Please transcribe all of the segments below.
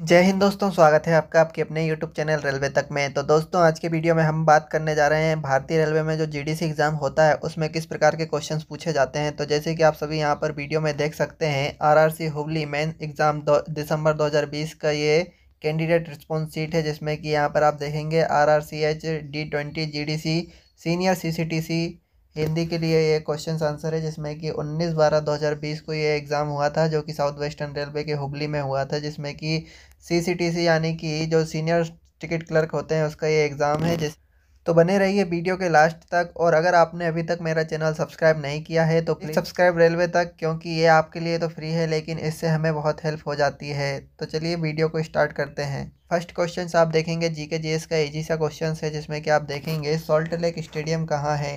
जय हिंद दोस्तों, स्वागत है आपका आपके अपने यूट्यूब चैनल रेलवे तक में। तो दोस्तों, आज के वीडियो में हम बात करने जा रहे हैं भारतीय रेलवे में जो जीडीसी एग्ज़ाम होता है, उसमें किस प्रकार के क्वेश्चंस पूछे जाते हैं। तो जैसे कि आप सभी यहाँ पर वीडियो में देख सकते हैं आरआरसी हुबली मेन एग्ज़ाम दिसंबर दो हज़ार बीस का ये कैंडिडेट रिस्पॉन्स सीट है, जिसमें कि यहाँ पर आप देखेंगे R R C H D twenty G D C senior C C T C Hindi के लिए ये क्वेश्चन आंसर है, जिसमें कि 19 बारह 2020 को ये एग्ज़ाम हुआ था, जो कि साउथ वेस्टर्न रेलवे के हुबली में हुआ था, जिसमें कि सी सी टी सी यानी कि जो सीनियर टिकट क्लर्क होते हैं, उसका ये एग्ज़ाम है, जिस तो बने रहिए वीडियो के लास्ट तक। और अगर आपने अभी तक मेरा चैनल सब्सक्राइब नहीं किया है तो प्लीज़ सब्सक्राइब रेलवे तक, क्योंकि ये आपके लिए तो फ्री है, लेकिन इससे हमें बहुत हेल्प हो जाती है। तो चलिए वीडियो को स्टार्ट करते हैं। फ़र्स्ट क्वेश्चन आप देखेंगे जी के जी एस का ईजी सा क्वेश्चन है, जिसमें कि आप देखेंगे सॉल्ट लेक स्टेडियम कहाँ है?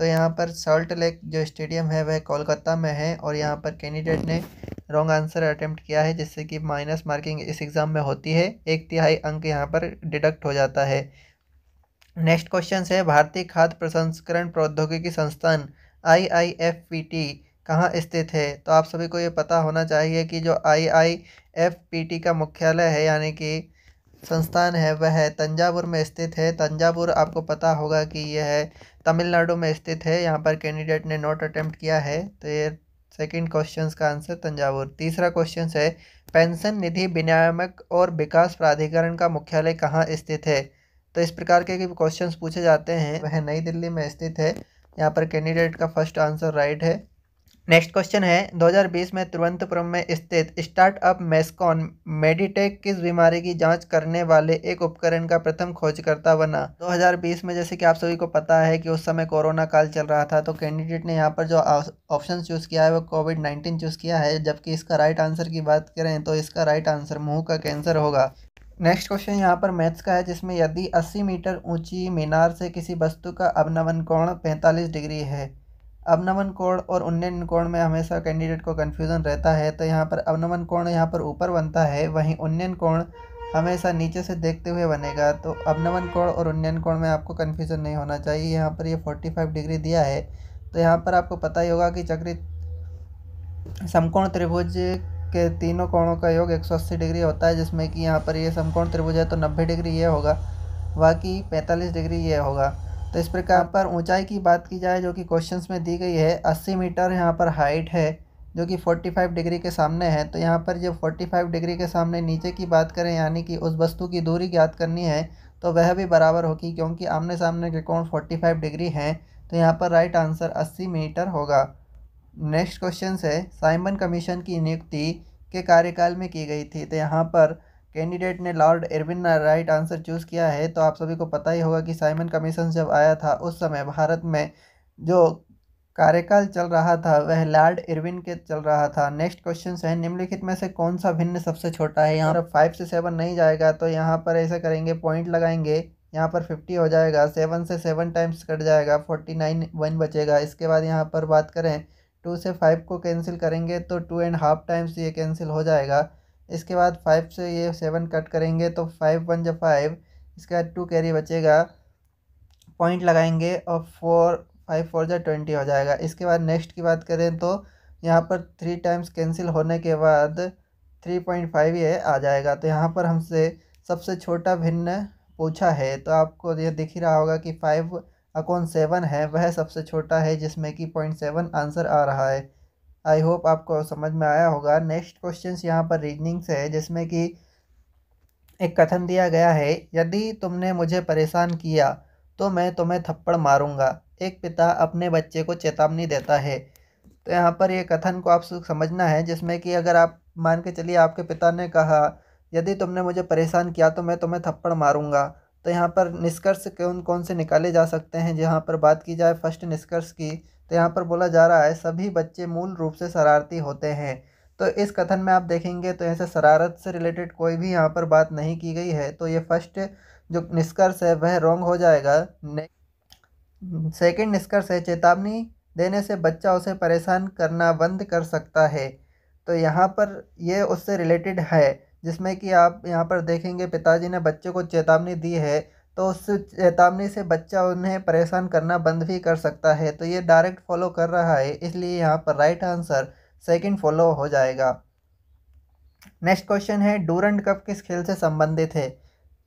तो यहाँ पर सॉल्ट लेक जो स्टेडियम है, वह कोलकाता में है और यहाँ पर कैंडिडेट ने रॉन्ग आंसर अटेम्प्ट किया है, जिससे कि माइनस मार्किंग इस एग्ज़ाम में होती है। एक तिहाई अंक यहाँ पर डिडक्ट हो जाता है। नेक्स्ट क्वेश्चन है। भारतीय खाद्य प्रसंस्करण प्रौद्योगिकी संस्थान I I F P T कहाँ स्थित है? तो आप सभी को ये पता होना चाहिए कि जो I I F P T का मुख्यालय है, यानी कि संस्थान है, वह तंजावुर में स्थित है। तंजावुर, आपको पता होगा कि यह है तमिलनाडु में स्थित है। यहाँ पर कैंडिडेट ने नोट अटेम्प्ट किया है। तो ये सेकंड क्वेश्चन का आंसर तंजावुर। तीसरा क्वेश्चन है, पेंशन निधि विनियामक और विकास प्राधिकरण का मुख्यालय कहाँ स्थित है? तो इस प्रकार के क्वेश्चंस पूछे जाते हैं। वह नई दिल्ली में स्थित है। यहाँ पर कैंडिडेट का फ़र्स्ट आंसर राइट है। नेक्स्ट क्वेश्चन है 2020 में तिरुवनंतपुरम में स्थित स्टार्टअप मेस्कॉन मेडिटेक किस बीमारी की जाँच करने वाले एक उपकरण का प्रथम खोजकर्ता बना? 2020 में जैसे कि आप सभी को पता है कि उस समय कोरोना काल चल रहा था तो कैंडिडेट ने यहाँ पर जो ऑप्शन चूज़ किया है वो कोविड नाइन्टीन चूज़ किया है, जबकि इसका राइट आंसर की बात करें तो इसका राइट आंसर मुँह का कैंसर होगा। नेक्स्ट क्वेश्चन यहाँ पर मैथ्स का है, जिसमें यदि 80 मीटर ऊँची मीनार से किसी वस्तु का अवनवन कोण 45 डिग्री है अवनमन कोण और उन्नयन कोण में हमेशा कैंडिडेट को कन्फ्यूज़न रहता है तो यहाँ पर अवनमन कोण यहाँ पर ऊपर बनता है, वहीं उन्नयन कोण हमेशा नीचे से देखते हुए बनेगा। तो अवनमन कोण और उन्नयन कोण में आपको कन्फ्यूज़न नहीं होना चाहिए। यहाँ पर ये फोर्टी फाइव डिग्री दिया है तो यहाँ पर आपको पता ही होगा कि चक्रित समकोण त्रिभुज के तीनों कोणों का योग 180 डिग्री होता है, जिसमें कि यहाँ पर ये यह समकोण त्रिभुज है तो 90 डिग्री ये होगा, बाकी 45 डिग्री ये होगा। तो इस प्रकार पर ऊंचाई की बात की जाए जो कि क्वेश्चंस में दी गई है 80 मीटर यहाँ पर हाइट है, जो कि 45 डिग्री के सामने है। तो यहाँ पर जब 45 डिग्री के सामने नीचे की बात करें, यानी कि उस वस्तु की दूरी ज्ञात करनी है तो वह भी बराबर होगी, क्योंकि आमने सामने के कोण 45 डिग्री हैं तो यहाँ पर राइट आंसर 80 मीटर होगा। नेक्स्ट क्वेश्चन है साइमन कमीशन की नियुक्ति के कार्यकाल में की गई थी। तो यहाँ पर कैंडिडेट ने Lord Irwin right answer choose किया है तो आप सभी को पता ही होगा कि साइमन कमीशन जब आया था, उस समय भारत में जो कार्यकाल चल रहा था, वह लॉर्ड इरविन के चल रहा था। नेक्स्ट क्वेश्चन है, निम्नलिखित में से कौन सा भिन्न सबसे छोटा है? यहाँ पर फाइव से सेवन नहीं जाएगा तो यहाँ पर ऐसा करेंगे पॉइंट लगाएँगे, यहाँ पर फिफ्टी हो जाएगा सेवन से सेवन टाइम्स कट जाएगा फोर्टी नाइन वन बचेगा। इसके बाद यहाँ पर बात करें टू से फाइव को कैंसिल करेंगे तो टू एंड हाफ़ टाइम्स ये कैंसिल हो जाएगा। इसके बाद फाइव से ये सेवन कट करेंगे तो फाइव वन जब फाइव इसके बाद टू कैरी बचेगा। पॉइंट लगाएँगे और फोर फाइव फोर जो ट्वेंटी हो जाएगा। इसके बाद नेक्स्ट की बात करें तो यहाँ पर थ्री टाइम्स कैंसिल होने के बाद थ्री पॉइंट फाइव ये आ जाएगा। तो यहाँ पर हमसे सबसे छोटा भिन्न पूछा है तो आपको ये दिख ही रहा होगा कि फाइव अकाउंट सेवन है, वह सबसे छोटा है, जिसमें कि पॉइंट सेवन आंसर आ रहा है। आई होप आपको समझ में आया होगा। नेक्स्ट क्वेश्चन यहाँ पर रीजनिंग से है, जिसमें कि एक कथन दिया गया है, यदि तुमने मुझे परेशान किया तो मैं तुम्हें थप्पड़ मारूँगा। एक पिता अपने बच्चे को चेतावनी देता है। तो यहाँ पर ये कथन को आप समझना है, जिसमें कि अगर आप मान के चलिए आपके पिता ने कहा, यदि तुमने मुझे परेशान किया तो मैं तुम्हें थप्पड़ मारूँगा। तो यहाँ पर निष्कर्ष कौन कौन से निकाले जा सकते हैं, जहाँ पर बात की जाए फ़र्स्ट निष्कर्ष की तो यहाँ पर बोला जा रहा है, सभी बच्चे मूल रूप से शरारती होते हैं। तो इस कथन में आप देखेंगे तो ऐसे शरारत से रिलेटेड कोई भी यहाँ पर बात नहीं की गई है। तो ये फ़र्स्ट जो निष्कर्ष है, वह रॉन्ग हो जाएगा। सेकंड निष्कर्ष है, चेतावनी देने से बच्चा उसे परेशान करना बंद कर सकता है। तो यहाँ पर ये उससे रिलेटेड है, जिसमें कि आप यहाँ पर देखेंगे, पिताजी ने बच्चे को चेतावनी दी है तो उस चेतावनी से बच्चा उन्हें परेशान करना बंद भी कर सकता है। तो ये डायरेक्ट फॉलो कर रहा है, इसलिए यहाँ पर राइट आंसर सेकंड फॉलो हो जाएगा। नेक्स्ट क्वेश्चन है, डूरंड कप किस खेल से संबंधित है?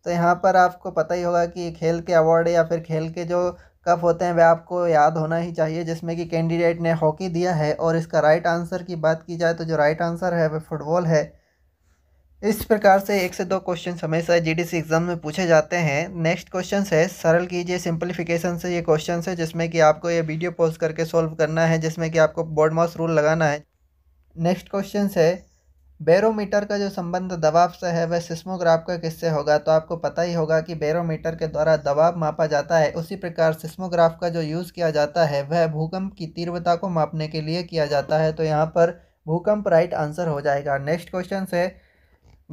तो यहाँ पर आपको पता ही होगा कि खेल के अवार्ड या फिर खेल के जो कप होते हैं वह आपको याद होना ही चाहिए, जिसमें कि कैंडिडेट ने हॉकी दिया है। और इसका राइट आंसर की बात की जाए तो जो राइट आंसर है वह फुटबॉल है। इस प्रकार से एक से दो क्वेश्चन हमेशा जीडीसी एग्ज़ाम में पूछे जाते हैं। नेक्स्ट क्वेश्चन है, सरल कीजिए सिंपलीफिकेशन से ये क्वेश्चन है, जिसमें कि आपको ये वीडियो पोस्ट करके सॉल्व करना है, जिसमें कि आपको बोर्ड मास रूल लगाना है। नेक्स्ट क्वेश्चन है बैरोमीटर का जो संबंध दबाव से है, वह सिस्मोग्राफ का किससे होगा? तो आपको पता ही होगा कि बैरोमीटर के द्वारा दबाव मापा जाता है। उसी प्रकार सिस्मोग्राफ का जो यूज़ किया जाता है, वह भूकंप की तीव्रता को मापने के लिए किया जाता है। तो यहाँ पर भूकंप राइट आंसर हो जाएगा। नेक्स्ट क्वेश्चन है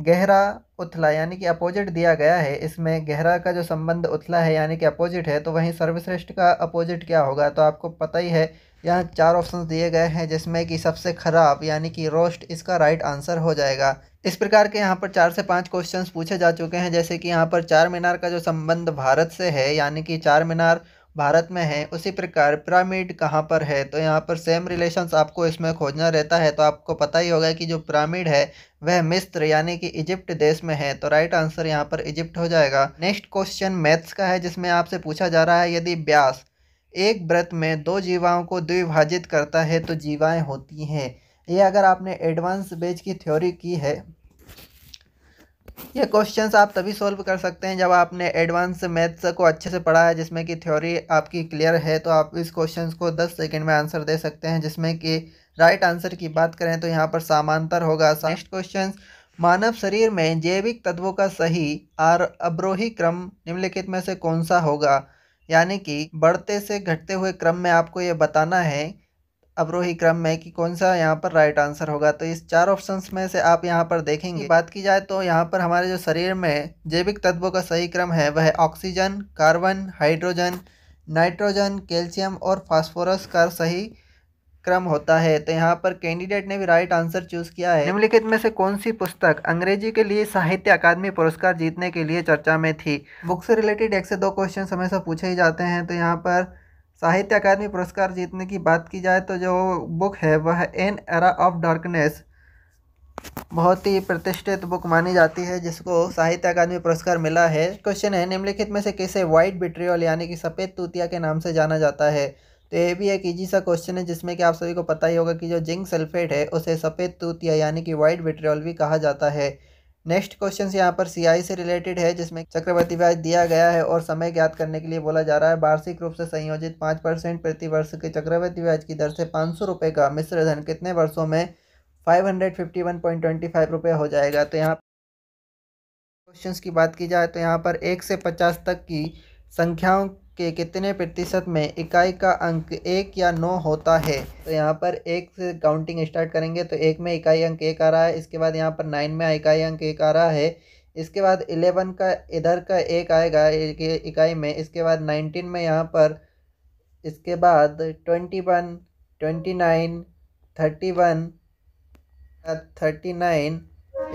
गहरा उथला, यानी कि अपोजिट दिया गया है। इसमें गहरा का जो संबंध उथला है, यानी कि अपोजिट है तो वहीं सर्वश्रेष्ठ का अपोजिट क्या होगा? तो आपको पता ही है, यहाँ चार ऑप्शन दिए गए हैं, जिसमें कि सबसे ख़राब, यानी कि रोस्ट, इसका राइट आंसर हो जाएगा। इस प्रकार के यहाँ पर चार से पाँच क्वेश्चंस पूछे जा चुके हैं, जैसे कि यहाँ पर चार मीनार का जो संबंध भारत से है, यानी कि चार मीनार भारत में है, उसी प्रकार पिरामिड कहाँ पर है? तो यहाँ पर सेम रिलेशंस आपको इसमें खोजना रहता है तो आपको पता ही होगा कि जो पिरामिड है, वह मिस्र यानी कि इजिप्ट देश में है। तो राइट आंसर यहाँ पर इजिप्ट हो जाएगा। नेक्स्ट क्वेश्चन मैथ्स का है, जिसमें आपसे पूछा जा रहा है, यदि ब्यास एक व्रत में दो जीवाओं को द्विभाजित करता है तो जीवाएँ होती हैं। ये अगर आपने एडवांस बेच की थ्योरी की है ये क्वेश्चंस आप तभी सॉल्व कर सकते हैं जब आपने एडवांस मैथ्स को अच्छे से पढ़ा है, जिसमें कि थ्योरी आपकी क्लियर है तो आप इस क्वेश्चंस को 10 सेकंड में आंसर दे सकते हैं, जिसमें कि राइट आंसर की बात करें तो यहाँ पर समांतर होगा। नेक्स्ट क्वेश्चन मानव शरीर में जैविक तत्वों का सही और अवरोही क्रम निम्नलिखित में से कौन सा होगा? यानी कि बढ़ते से घटते हुए क्रम में आपको ये बताना है अवरोही क्रम में कि कौन सा यहाँ पर राइट आंसर होगा। तो इस चार ऑप्शंस में से आप यहाँ पर देखेंगे। बात की जाए तो यहाँ पर हमारे जो शरीर में जैविक तत्वों का सही क्रम है, वह oxygen carbon hydrogen nitrogen calcium और फास्फोरस का सही क्रम होता है। तो यहाँ पर कैंडिडेट ने भी राइट आंसर चूज़ किया है। निम्नलिखित में से कौन सी पुस्तक अंग्रेज़ी के लिए साहित्य अकादमी पुरस्कार जीतने के लिए चर्चा में थी? बुक से रिलेटेड एक से दो क्वेश्चन हमेशा पूछे ही जाते हैं। तो यहाँ पर साहित्य अकादमी पुरस्कार जीतने की बात की जाए तो जो बुक है, वह एन एरा ऑफ़ डार्कनेस बहुत ही प्रतिष्ठित बुक मानी जाती है, जिसको साहित्य अकादमी पुरस्कार मिला है। क्वेश्चन है, निम्नलिखित में से किसे वाइट बिट्रियल यानी कि सफ़ेद तूतिया के नाम से जाना जाता है? तो ये भी एक ईजी सा क्वेश्चन है, जिसमें कि आप सभी को पता ही होगा कि जो जिंक सल्फेट है, उसे सफ़ेद तूतिया यानी कि वाइट बिट्रियल भी कहा जाता है। नेक्स्ट क्वेश्चन यहाँ पर सीआई से रिलेटेड है, जिसमें चक्रवर्ती ब्याज दिया गया है और समय ज्ञात करने के लिए बोला जा रहा है। वार्षिक रूप से संयोजित पाँच परसेंट प्रति वर्ष के चक्रवर्ती ब्याज की दर से पाँच सौ रुपये का मिश्र धन कितने वर्षों में five hundred fifty one point twenty five रुपये हो जाएगा? तो यहाँ क्वेश्चंस की बात की जाए तो यहाँ पर एक से पचास तक की संख्याओं के कितने प्रतिशत में इकाई का अंक एक या नौ होता है? तो यहाँ पर एक से काउंटिंग स्टार्ट करेंगे तो एक में इकाई अंक एक आ रहा है, इसके बाद यहाँ पर नाइन में इकाई अंक एक आ रहा है, इसके बाद इलेवन का इधर का एक आएगा इकाई में, इसके बाद नाइनटीन में यहाँ पर, इसके बाद twenty one twenty nine thirty one thirty nine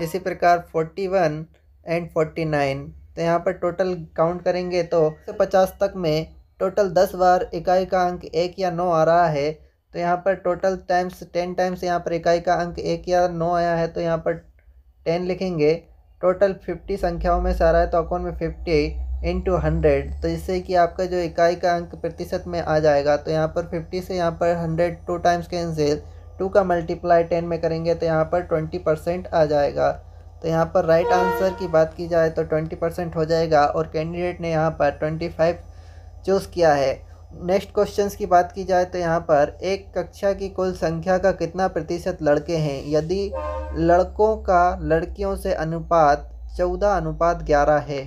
इसी प्रकार forty one and forty nine तो यहाँ पर टोटल काउंट करेंगे तो पचास तक में टोटल दस बार इकाई का अंक एक या नौ आ रहा है तो यहाँ पर टोटल टाइम्स टेन टाइम्स यहाँ पर इकाई का अंक एक या नौ आया है तो यहाँ पर टेन लिखेंगे। टोटल फिफ्टी संख्याओं में से आ रहा है तो अकाउंट में फिफ्टी इंटू हंड्रेड तो इससे कि आपका जो इकाई का अंक प्रतिशत में आ जाएगा तो यहाँ पर फिफ्टी से यहाँ पर hundred two times cancel two का मल्टीप्लाई टेन में करेंगे तो यहाँ पर ट्वेंटी परसेंट आ जाएगा। तो यहाँ पर राइट आंसर की बात की जाए तो ट्वेंटी परसेंट हो जाएगा और कैंडिडेट ने यहाँ पर ट्वेंटी फाइव चूज़ किया है। नेक्स्ट क्वेश्चंस की बात की जाए तो यहाँ पर एक कक्षा की कुल संख्या का कितना प्रतिशत लड़के हैं? यदि लड़कों का लड़कियों से अनुपात चौदह, अनुपात ग्यारह है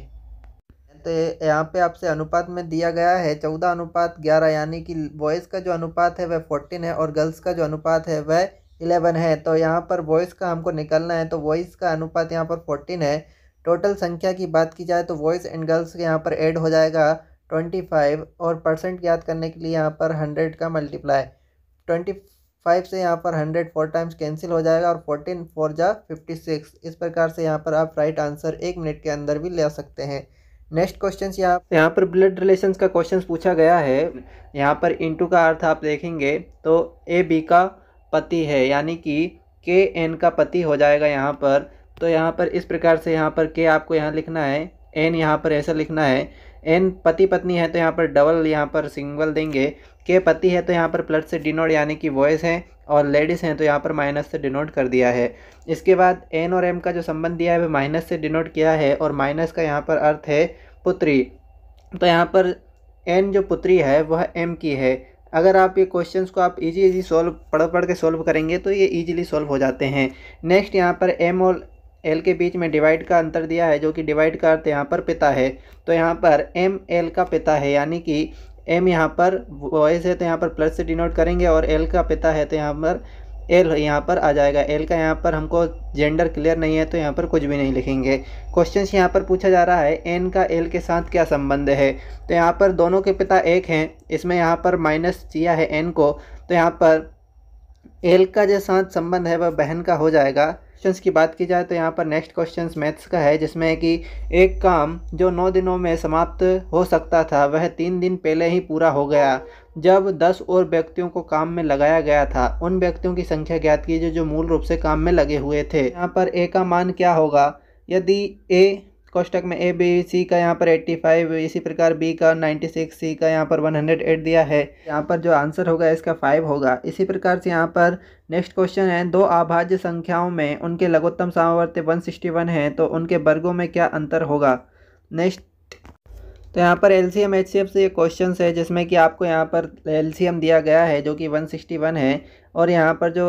तो यहाँ पे आपसे अनुपात में दिया गया है। चौदह, अनुपात ग्यारह, यानी कि बॉयज़ का जो अनुपात है वह फोर्टीन है और गर्ल्स का जो अनुपात है वह इलेवन है तो यहाँ पर वॉइस का हमको निकलना है तो वॉइस का अनुपात यहाँ पर फोर्टीन है। टोटल संख्या की बात की जाए तो वॉइस एंड गर्ल्स के यहाँ पर ऐड हो जाएगा ट्वेंटी फाइव और परसेंट याद करने के लिए यहाँ पर हंड्रेड का मल्टीप्लाई ट्वेंटी फाइव से यहाँ पर हंड्रेड फोर टाइम्स कैंसिल हो जाएगा और फोर्टीन फोर जा फिफ्टी सिक्स इस प्रकार से यहाँ पर आप राइट आंसर एक मिनट के अंदर भी ले सकते हैं। नेक्स्ट क्वेश्चन यहाँ यहाँ पर ब्लड रिलेशंस का क्वेश्चन पूछा गया है। यहाँ पर इंटू का अर्थ आप देखेंगे तो ए बी का पति है, यानी कि के एन का पति हो जाएगा यहाँ पर। तो यहाँ पर इस प्रकार से यहाँ पर के आपको यहाँ लिखना है एन यहाँ पर ऐसा लिखना है। एन पति पत्नी है तो यहाँ पर डबल यहाँ पर सिंगल देंगे। के पति है तो यहाँ पर प्लस से डिनोट यानी कि वॉइस है, और लेडीज़ हैं तो यहाँ पर माइनस से डिनोट कर दिया है। इसके बाद एन और एम का जो संबंध दिया है, वह माइनस से डिनोट किया है, और माइनस का यहाँ पर अर्थ है पुत्री। तो यहाँ पर एन जो पुत्री है, वह एम की है। अगर आप ये क्वेश्चंस को आप इजी इजी सॉल्व पढ़ पढ़ के सॉल्व करेंगे तो ये इजीली सॉल्व हो जाते हैं। नेक्स्ट यहाँ पर एम और एल के बीच में डिवाइड का अंतर दिया है, जो कि डिवाइड का अर्थ यहाँ पर पिता है। तो यहाँ पर एम एल का पिता है, यानी कि एम यहाँ पर वॉइस है तो यहाँ पर प्लस से डिनोट करेंगे, और एल का पिता है तो यहाँ पर एल यहाँ पर आ जाएगा। एल का यहाँ पर हमको जेंडर क्लियर नहीं है तो यहाँ पर कुछ भी नहीं लिखेंगे। क्वेश्चन यहाँ पर पूछा जा रहा है एन का एल के साथ क्या संबंध है? तो यहाँ पर दोनों के पिता एक हैं। इसमें यहाँ पर माइनस किया है एन को तो यहाँ पर एल का जो साथ संबंध है, वह बहन का हो जाएगा। क्वेश्चंस की बात की जाए तो यहाँ पर नेक्स्ट क्वेश्चन मैथ्स का है, जिसमें कि एक काम जो नौ दिनों में समाप्त हो सकता था, वह तीन दिन पहले ही पूरा हो गया। जब दस और व्यक्तियों को काम में लगाया गया था, उन व्यक्तियों की संख्या ज्ञात कीजिए जो मूल रूप से काम में लगे हुए थे। यहाँ पर ए का मान क्या होगा? यदि ए कोष्टक में ए बी सी का यहाँ पर 85 इसी प्रकार बी का 96 सी का यहाँ पर 108 दिया है। यहाँ पर जो आंसर होगा इसका 5 होगा। इसी प्रकार से यहाँ पर नेक्स्ट क्वेश्चन है, दो अभाज्य संख्याओं में उनके लघुत्तम सामवर्त्य 161 है तो उनके वर्गों में क्या अंतर होगा? नेक्स्ट तो यहाँ पर L C M H C F से ये क्वेश्चन है, जिसमें कि आपको यहाँ पर एल सी एम दिया गया है, जो कि वन सिक्सटी वन है। और यहाँ पर जो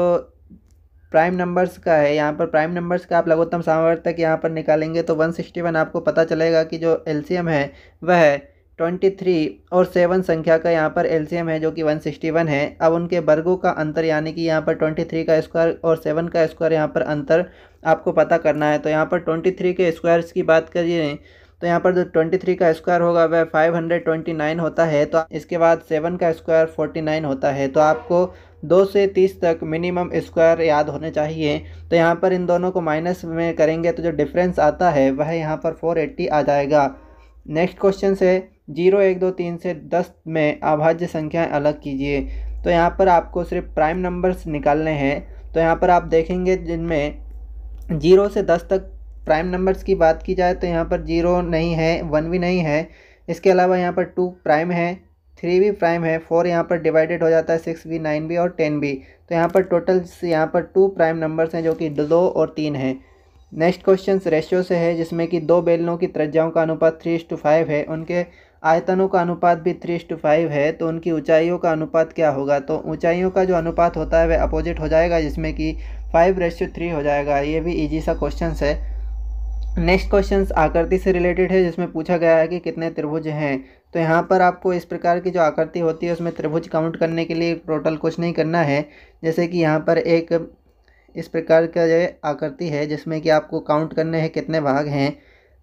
प्राइम नंबर्स का है, यहाँ पर प्राइम नंबर्स का आप लघुत्तम सामर्थ्य यहाँ पर निकालेंगे तो 161 आपको पता चलेगा कि जो एलसीएम है, वह 23 और सेवन संख्या का यहाँ पर एलसीएम है, जो कि 161 है। अब उनके वर्गों का अंतर, यानी कि यहाँ पर 23 का स्क्वायर और सेवन का स्क्वायर यहाँ पर अंतर आपको पता करना है। तो यहाँ पर 23 के स्क्वायर्स की बात करिए तो यहाँ पर जो ट्वेंटी थ्री का स्क्वायर होगा, वह फाइव हंड्रेड ट्वेंटी नाइन होता है तो इसके बाद सेवन का स्क्वायर फोर्टी नाइन होता है तो आपको दो से तीस तक मिनिमम स्क्वायर याद होने चाहिए। तो यहाँ पर इन दोनों को माइनस में करेंगे तो जो डिफरेंस आता है, वह यहाँ पर फोर एट्टी आ जाएगा। नेक्स्ट क्वेश्चन से ज़ीरो एक दो तीन से दस में अभाज्य संख्याएँ अलग कीजिए। तो यहाँ पर आपको सिर्फ़ प्राइम नंबर्स निकालने हैं। तो यहाँ पर आप देखेंगे जिनमें ज़ीरो से दस तक प्राइम नंबर्स की बात की जाए तो यहाँ पर ज़ीरो नहीं है, वन भी नहीं है। इसके अलावा यहाँ पर टू प्राइम है, थ्री भी प्राइम है, फोर यहाँ पर डिवाइडेड हो जाता है, सिक्स भी, नाइन भी और टेन भी। तो यहाँ पर टोटल यहाँ पर टू प्राइम नंबर्स हैं जो कि दो और तीन हैं। नेक्स्ट क्वेश्चन रेशियो से है, जिसमें कि दो बेलनों की त्रिज्याओं का अनुपात थ्री टू फाइव है, उनके आयतनों का अनुपात भी थ्री टू फाइव है तो उनकी ऊंचाइयों का अनुपात क्या होगा? तो ऊंचाइयों का जो अनुपात होता है, वह अपोजिट हो जाएगा, जिसमें कि फाइव रेशियो थ्री हो जाएगा। ये भी ईजी सा क्वेश्चन है। नेक्स्ट क्वेश्चन आकृति से रिलेटेड है, जिसमें पूछा गया है कि कितने त्रिभुज हैं। तो यहाँ पर आपको इस प्रकार की जो आकृति होती है, उसमें त्रिभुज काउंट करने के लिए टोटल कुछ नहीं करना है। जैसे कि यहाँ पर एक इस प्रकार का जो आकृति है, जिसमें कि आपको काउंट करने हैं कितने भाग हैं।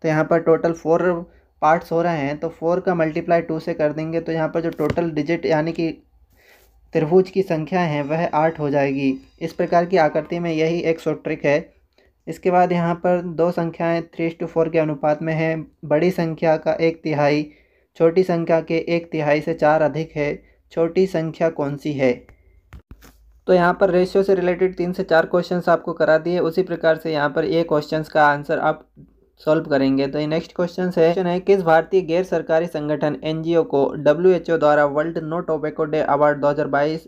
तो यहाँ पर टोटल फोर पार्ट्स हो रहे हैं तो फोर का मल्टीप्लाई टू से कर देंगे तो यहाँ पर जो टोटल डिजिट यानी कि त्रिभुज की संख्या है, वह आठ हो जाएगी। इस प्रकार की आकृति में यही एक शॉर्ट ट्रिक है। इसके बाद यहाँ पर दो संख्याएँ थ्री टू फोर के अनुपात में हैं। बड़ी संख्या का एक तिहाई, छोटी संख्या के एक तिहाई से चार अधिक है। छोटी संख्या कौन सी है? तो यहाँ पर रेशियो से रिलेटेड तीन से चार क्वेश्चंस आपको करा दिए। उसी प्रकार से यहाँ पर ये क्वेश्चंस का आंसर आप सॉल्व करेंगे। तो नेक्स्ट क्वेश्चन है। क्वेश्चन है, किस भारतीय गैर सरकारी संगठन एनजीओ को डब्ल्यूएचओ द्वारा world no tobacco day award 2022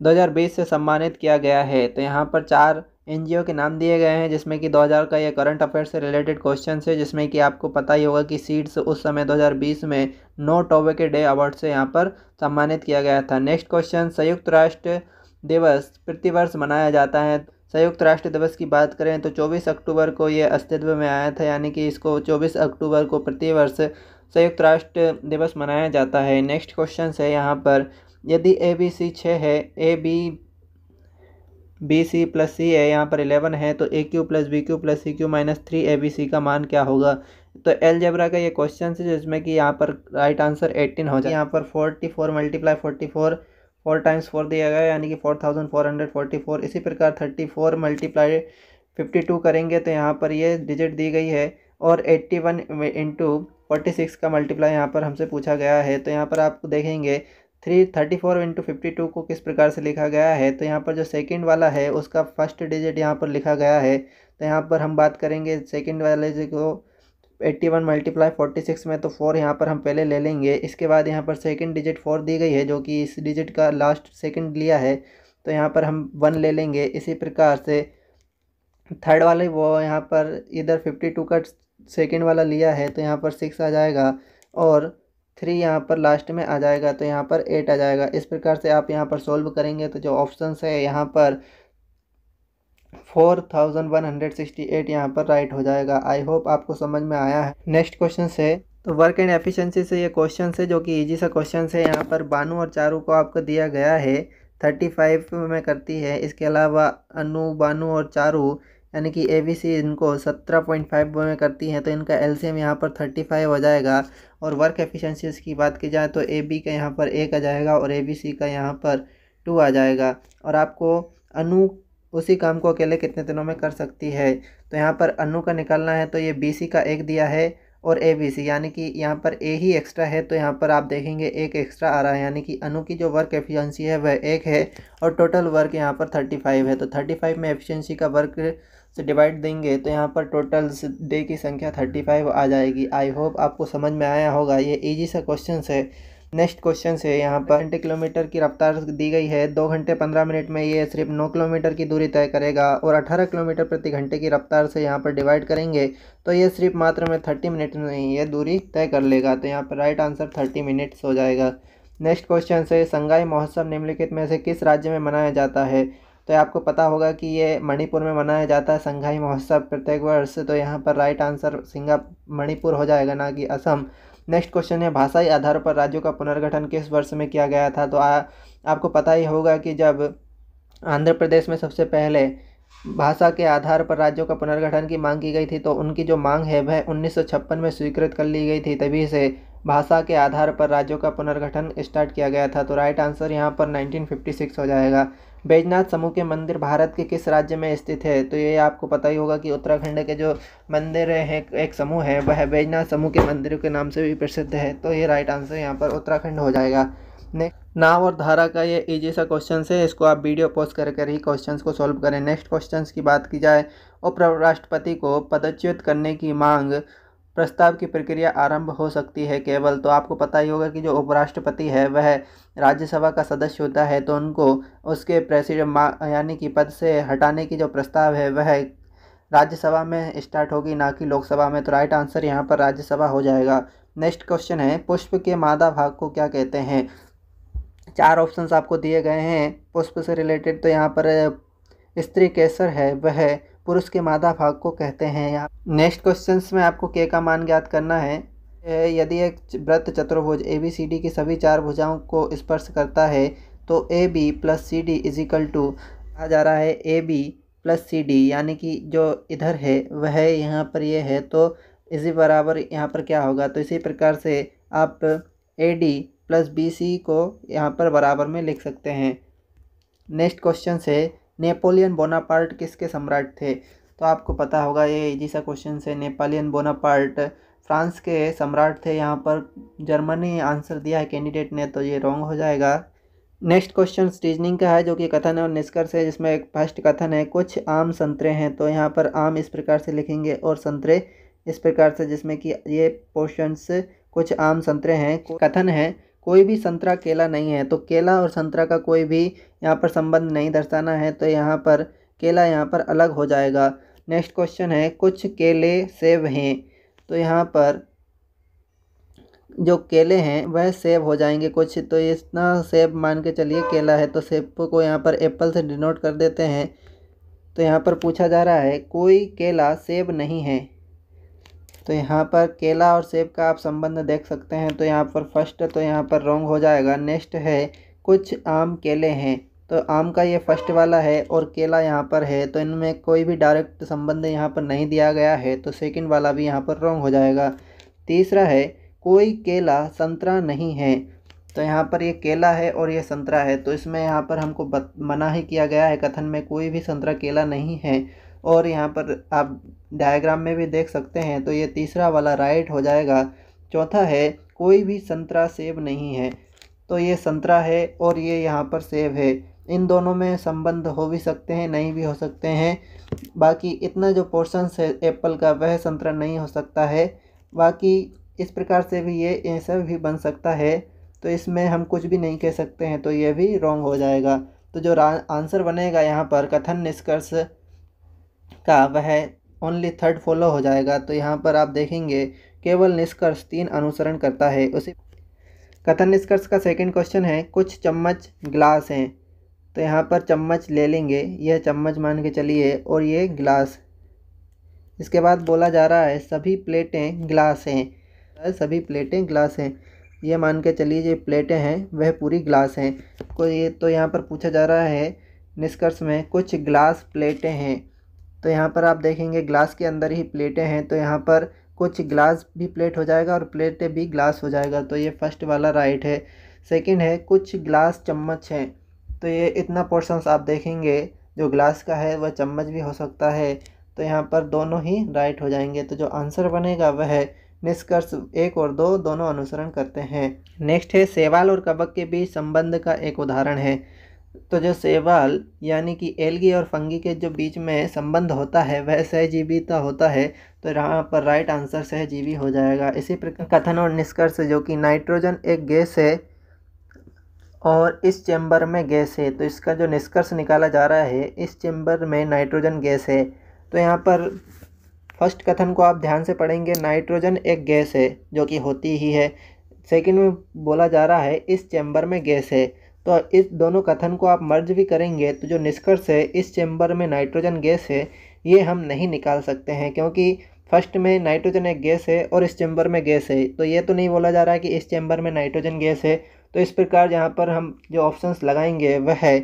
2020 से सम्मानित किया गया है? तो यहाँ पर चार एनजीओ के नाम दिए गए हैं, जिसमें कि 2000 का ये करंट अफेयर से रिलेटेड क्वेश्चन है, जिसमें कि आपको पता ही होगा कि सीड्स उस समय 2020 में नो के डे अवार्ड से यहाँ पर सम्मानित किया गया था। नेक्स्ट क्वेश्चन संयुक्त राष्ट्र दिवस प्रतिवर्ष मनाया जाता है। संयुक्त राष्ट्र दिवस की बात करें तो 24 अक्टूबर को ये अस्तित्व में आया था, यानी कि इसको 24 अक्टूबर को प्रतिवर्ष संयुक्त राष्ट्र दिवस मनाया जाता है। नेक्स्ट क्वेश्चन है यहाँ पर। यदि ए बी सी छः है A B B C plus C है, यहाँ पर इलेवन है तो A Q plus B Q plus C Q minus three A B C का मान क्या होगा? तो एल जबरा का ये क्वेश्चन है, जिसमें कि यहाँ पर राइट आंसर एट्टीन हो जाए यहाँ पर forty four multiply forty four four times four दिया गया, यानी कि four thousand four hundred forty four इसी प्रकार thirty four multiply fifty two करेंगे तो यहाँ पर ये डिजिट दी गई है, और eighty one into forty six का मल्टीप्लाई यहाँ पर हमसे पूछा गया है। तो यहाँ पर आप देखेंगे three thirty four into fifty two को किस प्रकार से लिखा गया है? तो यहाँ पर जो सेकंड वाला है, उसका फ़र्स्ट डिजिट यहाँ पर लिखा गया है। तो यहाँ पर हम बात करेंगे सेकंड वाले को eighty one multiply forty six में तो फोर यहाँ पर हम पहले ले लेंगे। इसके बाद यहाँ पर सेकंड डिजिट फोर दी गई है, जो कि इस डिजिट का लास्ट सेकंड लिया है। तो यहाँ पर हम वन ले लेंगे। इसी प्रकार से थर्ड वाले वो यहाँ पर इधर फिफ्टी टू का सेकेंड वाला लिया है तो यहाँ पर सिक्स आ जाएगा। और थ्री यहाँ पर लास्ट में आ जाएगा तो यहाँ पर एट आ जाएगा। इस प्रकार से आप यहाँ पर सोल्व करेंगे तो जो ऑप्शन है यहाँ पर four thousand one hundred sixty eight यहाँ पर राइट हो जाएगा। आई होप आपको समझ में आया है। नेक्स्ट क्वेश्चन से तो वर्क एंड एफिशिएंसी से ये क्वेश्चन है, जो कि इजी सा क्वेश्चन है। यहाँ पर बानू और चारू को आपको दिया गया है थर्टी फाइव में करती है। इसके अलावा अनु, बानू और चारू यानी कि ए बी सी इनको सत्रह पॉइंट फाइव में करती हैं तो इनका एल सी एम यहाँ पर थर्टी फाइव हो जाएगा। और वर्क एफिशिएंसीज की बात की जाए तो ए बी का यहाँ पर एक आ जाएगा और ए बी सी का यहाँ पर टू आ जाएगा। और आपको अनु उसी काम को अकेले कितने दिनों में कर सकती है? तो यहाँ पर अनु का निकालना है तो ये बी सी का एक दिया है और ए बी सी यानी कि यहाँ पर ए ही एक्स्ट्रा है तो यहाँ पर आप देखेंगे एक एक्स्ट्रा आ रहा है। यानी कि अनु की जो वर्क एफिशिएंसी है वह एक है और टोटल वर्क यहाँ पर थर्टी फाइव है। तो थर्टी फाइव में एफिशिएंसी का वर्क से डिवाइड देंगे तो यहाँ पर टोटल डे की संख्या थर्टी फाइव आ जाएगी। आई होप आपको समझ में आया होगा, ये ईजी सा क्वेश्चन है। नेक्स्ट क्वेश्चन है, यहाँ पर घंटे किलोमीटर की रफ्तार दी गई है। दो घंटे पंद्रह मिनट में ये सिर्फ़ नौ किलोमीटर की दूरी तय करेगा और अठारह किलोमीटर प्रति घंटे की रफ्तार से यहाँ पर डिवाइड करेंगे तो ये सिर्फ़ मात्र में थर्टी मिनट में ही ये दूरी तय कर लेगा। तो यहाँ पर राइट आंसर थर्टी मिनट्स हो जाएगा। नेक्स्ट क्वेश्चन है संगाई महोत्सव निम्नलिखित में से किस राज्य में मनाया जाता है? तो आपको पता होगा कि ये मणिपुर में मनाया जाता है संघाई महोत्सव प्रत्येक वर्ष। तो यहाँ पर राइट आंसर सिंगा मणिपुर हो जाएगा ना कि असम। नेक्स्ट क्वेश्चन है भाषाई आधार पर राज्यों का पुनर्गठन किस वर्ष में किया गया था? तो आ, आपको पता ही होगा कि जब आंध्र प्रदेश में सबसे पहले भाषा के आधार पर राज्यों का पुनर्गठन की मांग की गई थी तो उनकी जो मांग है वह उन्नीस सौ छप्पन में स्वीकृत कर ली गई थी। तभी से भाषा के आधार पर राज्यों का पुनर्गठन स्टार्ट किया गया था। तो राइट आंसर यहाँ पर 1956 हो जाएगा। बैजनाथ समूह के मंदिर भारत के किस राज्य में स्थित है? तो ये आपको पता ही होगा कि उत्तराखंड के जो मंदिर हैं, एक समूह है, वह बैजनाथ समूह के मंदिरों के नाम से भी प्रसिद्ध है। तो ये राइट आंसर यहाँ पर उत्तराखंड हो जाएगा। नेक्स्ट नाव और धारा का ये इजी सा क्वेश्चन है, इसको आप वीडियो पोस्ट कर कर ही क्वेश्चंस को सॉल्व करें। नेक्स्ट क्वेश्चंस की बात की जाए, उपराष्ट्रपति को पदच्युत करने की मांग प्रस्ताव की प्रक्रिया आरंभ हो सकती है केवल। तो आपको पता ही होगा कि जो उपराष्ट्रपति है, वह राज्यसभा का सदस्य होता है तो उनको उसके प्रेसिडेंट यानी कि पद से हटाने की जो प्रस्ताव है, वह राज्यसभा में स्टार्ट होगी, ना कि लोकसभा में। तो राइट आंसर यहाँ पर राज्यसभा हो जाएगा। नेक्स्ट क्वेश्चन है, पुष्प के मादा भाग को क्या कहते हैं? चार ऑप्शंस आपको दिए गए हैं। पुष्प से रिलेटेड तो यहाँ पर स्त्री केसर है, वह पुरुष के मादा भाग को कहते हैं। यहाँ नेक्स्ट क्वेश्चन में आपको के का मान ज्ञात करना है। यदि एक व्रत चतुर्भुज ए, बी, सी, डी की सभी चार भुजाओं को स्पर्श करता है तो A, B plus C, D equal to कहा जा रहा है A, B plus C, D. यानी कि जो इधर है, वह यहाँ पर ये है तो इसी बराबर यहाँ पर क्या होगा? तो इसी प्रकार से आप A, D plus B, C को यहाँ पर बराबर में लिख सकते हैं। नेक्स्ट क्वेश्चन से नेपोलियन बोनापार्ट किसके सम्राट थे? तो आपको पता होगा, ये इजी सा क्वेश्चन है नेपोलियन बोनापार्ट फ्रांस के सम्राट थे। यहाँ पर जर्मनी आंसर दिया है कैंडिडेट ने तो ये रॉन्ग हो जाएगा। नेक्स्ट क्वेश्चन रीजनिंग का है, जो कि कथन और निष्कर्ष है, जिसमें एक फ़र्स्ट कथन है, कुछ आम संतरे हैं। तो यहाँ पर आम इस प्रकार से लिखेंगे और संतरे इस प्रकार से, जिसमें कि ये पोर्शंस कुछ आम संतरे हैं। कथन है कोई भी संतरा केला नहीं है तो केला और संतरा का कोई भी यहाँ पर संबंध नहीं दर्शाना है तो यहाँ पर केला यहाँ पर अलग हो जाएगा। नेक्स्ट क्वेश्चन है, कुछ केले सेब हैं तो यहाँ पर जो केले हैं वह सेब हो जाएँगे कुछ तो इतना सेब मान के चलिए केला है तो सेब को यहाँ पर एप्पल से डिनोट कर देते हैं। तो यहाँ पर पूछा जा रहा है, कोई केला सेब नहीं है। तो यहाँ पर केला और सेब का आप संबंध देख सकते हैं। तो यहाँ पर फ़र्स्ट तो यहाँ पर रॉन्ग हो जाएगा। नेक्स्ट है, कुछ आम केले हैं। तो आम का ये फ़र्स्ट वाला है और केला यहाँ पर है। तो इनमें कोई भी डायरेक्ट संबंध यहाँ पर नहीं दिया गया है। तो सेकंड वाला भी यहाँ पर रॉन्ग हो जाएगा। तीसरा है, कोई केला संतरा नहीं है। तो यहाँ पर ये केला है और ये संतरा है। तो इसमें यहाँ पर हमको मना ही किया गया है कथन में कोई भी संतरा केला नहीं है। और यहाँ पर आप डायग्राम में भी देख सकते हैं तो ये तीसरा वाला राइट हो जाएगा। चौथा है, कोई भी संतरा सेब नहीं है। तो ये संतरा है और ये यहाँ पर सेब है। इन दोनों में संबंध हो भी सकते हैं, नहीं भी हो सकते हैं। बाकी इतना जो पोर्शंस है एप्पल का, वह संतरा नहीं हो सकता है। बाकी इस प्रकार से भी ये ऐसा भी बन सकता है। तो इसमें हम कुछ भी नहीं कह सकते हैं तो ये भी रॉन्ग हो जाएगा। तो जो आंसर बनेगा यहाँ पर, कथन निष्कर्ष। का वह ओनली थर्ड फॉलो हो जाएगा। तो यहाँ पर आप देखेंगे, केवल निष्कर्ष तीन अनुसरण करता है। उसी कथन निष्कर्ष का सेकंड क्वेश्चन है, कुछ चम्मच ग्लास हैं। तो यहाँ पर चम्मच ले लेंगे। यह चम्मच मान के चलिए और ये ग्लास इसके बाद बोला जा रहा है, सभी प्लेटें ग्लास हैं। सभी प्लेटें ग्लास हैं। ये मान के चलिए, जो प्लेटें हैं, वह पूरी ग्लास हैं। को ये तो यहाँ पर पूछा जा रहा है निष्कर्ष में, कुछ ग्लास प्लेटें हैं। तो यहाँ पर आप देखेंगे ग्लास के अंदर ही प्लेटें हैं तो यहाँ पर कुछ ग्लास भी प्लेट हो जाएगा और प्लेटें भी ग्लास हो जाएगा। तो ये फ़र्स्ट वाला राइट है। सेकंड है, कुछ ग्लास चम्मच हैं। तो ये इतना पोर्शंस आप देखेंगे, जो ग्लास का है, वह चम्मच भी हो सकता है। तो यहाँ पर दोनों ही राइट हो जाएँगे। तो जो आंसर बनेगा, वह है निष्कर्ष एक और दो, दोनों अनुसरण करते हैं। नेक्स्ट है सेवाल और कबक के बीच संबंध का एक उदाहरण है। तो जो सेवाल, यानी कि एलगी और फंगी के जो बीच में संबंध होता है, वह सहजीविता होता है तो यहाँ पर राइट आंसर सहजीवी हो जाएगा। इसी प्रकार कथन और निष्कर्ष, जो कि नाइट्रोजन एक गैस है और इस चैम्बर में गैस है तो इसका जो निष्कर्ष निकाला जा रहा है, इस चैम्बर में नाइट्रोजन गैस है। तो यहाँ पर फ़र्स्ट कथन को आप ध्यान से पढ़ेंगे नाइट्रोजन एक गैस है, जो कि होती ही है। सेकंड में बोला जा रहा है, इस चैम्बर में गैस है। तो इस दोनों कथन को आप मर्ज भी करेंगे तो जो निष्कर्ष है, इस चैम्बर में नाइट्रोजन गैस है, ये हम नहीं निकाल सकते हैं, क्योंकि फ़र्स्ट में नाइट्रोजन एक गैस है और इस चैम्बर में गैस है। तो ये तो नहीं बोला जा रहा है कि इस चैम्बर में नाइट्रोजन गैस है। तो इस प्रकार यहाँ पर हम जो ऑप्शंस लगाएँगे, वह है,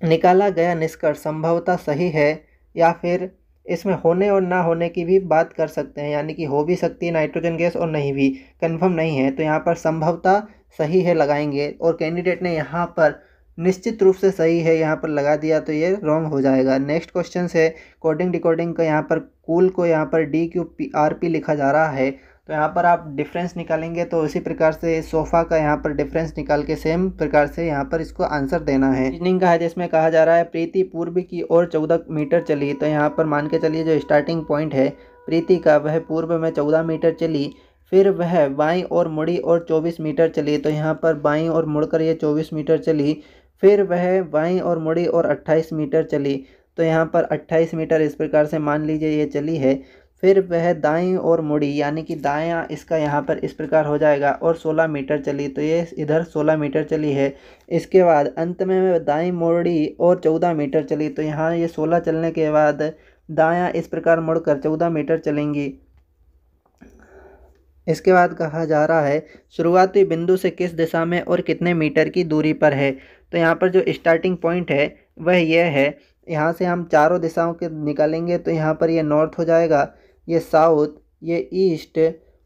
निकाला गया निष्कर्ष संभवतः सही है, या फिर इसमें होने और ना होने की भी बात कर सकते हैं, यानी कि हो भी सकती है नाइट्रोजन गैस और नहीं भी कंफर्म नहीं है। तो यहाँ पर संभवतः सही है, लगाएँगे। और कैंडिडेट ने यहाँ पर निश्चित रूप से सही है, यहाँ पर लगा दिया तो ये रॉन्ग हो जाएगा। नेक्स्ट क्वेश्चन है कोडिंग डिकोडिंग का यहाँ पर कूल को यहाँ पर D Q P R P लिखा जा रहा है। तो यहाँ पर आप डिफरेंस निकालेंगे तो इसी प्रकार से सोफ़ा का यहाँ पर डिफरेंस निकाल के सेम प्रकार से यहाँ पर इसको आंसर देना है। रीजनिंग का है, जिसमें कहा जा रहा है, प्रीति पूर्व की ओर चौदह मीटर चली। तो यहाँ पर मान के चलिए जो स्टार्टिंग पॉइंट है, प्रीति का, वह पूर्व में चौदह मीटर चली। फिर वह बाई और मुड़ी और चौबीस मीटर चली। तो यहाँ पर बाई और मुड़कर ये चौबीस मीटर चली। फिर वह बाई और मुड़ी और अट्ठाईस मीटर चली। तो यहाँ पर अट्ठाईस मीटर इस प्रकार से मान लीजिए ये चली है। फिर वह दाएँ और मुड़ी, यानी कि दायां इसका यहाँ पर इस प्रकार हो जाएगा और 16 मीटर चली। तो ये इधर 16 मीटर चली है। इसके बाद अंत में दाएँ मुड़ी और 14 मीटर चली। तो यहाँ ये 16 चलने के बाद दायां इस प्रकार मुड़कर 14 मीटर चलेंगी। इसके बाद कहा जा रहा है, शुरुआती बिंदु से किस दिशा में और कितने मीटर की दूरी पर है? तो यहाँ पर जो स्टार्टिंग पॉइंट है, वह यह है, यहाँ से हम चारों दिशाओं के निकालेंगे तो यहाँ पर ये नॉर्थ हो जाएगा, ये साउथ ये ईस्ट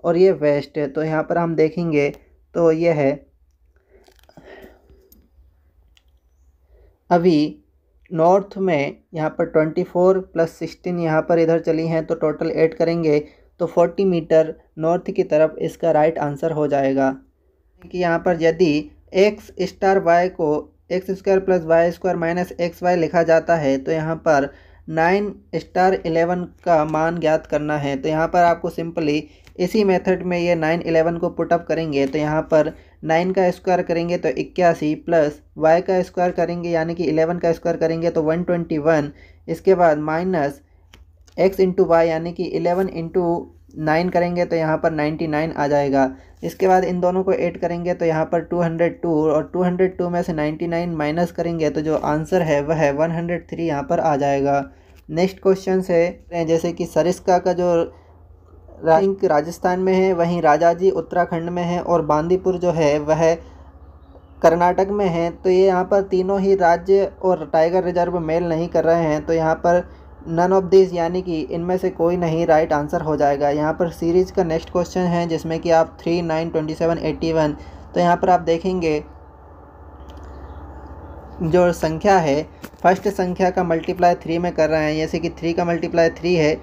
और ये वेस्ट तो यहाँ पर हम देखेंगे तो ये है। अभी नॉर्थ में यहाँ पर ट्वेंटी फोर प्लस सिक्सटीन यहाँ पर इधर चली हैं तो टोटल ऐड करेंगे तो फोर्टी मीटर नॉर्थ की तरफ़ इसका राइट आंसर हो जाएगा। कि यहाँ पर यदि एक्स स्टार वाई को X square plus Y square minus X Y लिखा जाता है तो यहाँ पर नाइन स्टार इलेवन का मान ज्ञात करना है। तो यहाँ पर आपको सिंपली इसी मेथड में ये नाइन इलेवन को पुटअप करेंगे। तो यहाँ पर नाइन का स्क्वायर करेंगे तो इक्यासी प्लस वाई का स्क्वायर करेंगे, यानी कि इलेवन का स्क्वायर करेंगे तो वन ट्वेंटी वन। इसके बाद माइनस एक्स इंटू वाई यानी कि इलेवन इंटू नाइन करेंगे तो यहाँ पर नाइन्टी नाइन आ जाएगा। इसके बाद इन दोनों को ऐड करेंगे तो यहाँ पर टू हंड्रेड टू और टू हंड्रेड टू में से नाइन्टी नाइन माइनस करेंगे तो जो आंसर है वह है वन हंड्रेड थ्री यहाँ पर आ जाएगा। नेक्स्ट क्वेश्चन है, जैसे कि सरिस्का का जो रैंक राजस्थान में है, वहीं राजाजी उत्तराखंड में है और बांदीपुर जो है वह कर्नाटक में है। तो ये यहाँ पर तीनों ही राज्य और टाइगर रिज़र्व मेल नहीं कर रहे हैं तो यहाँ पर नन ऑफ़ दिस यानी कि इनमें से कोई नहीं राइट right आंसर हो जाएगा। यहाँ पर सीरीज़ का नेक्स्ट क्वेश्चन है, जिसमें कि आप three nine twenty seven eighty one तो यहाँ पर आप देखेंगे जो संख्या है फ़र्स्ट संख्या का मल्टीप्लाई थ्री में कर रहे हैं। जैसे कि थ्री का मल्टीप्लाई थ्री है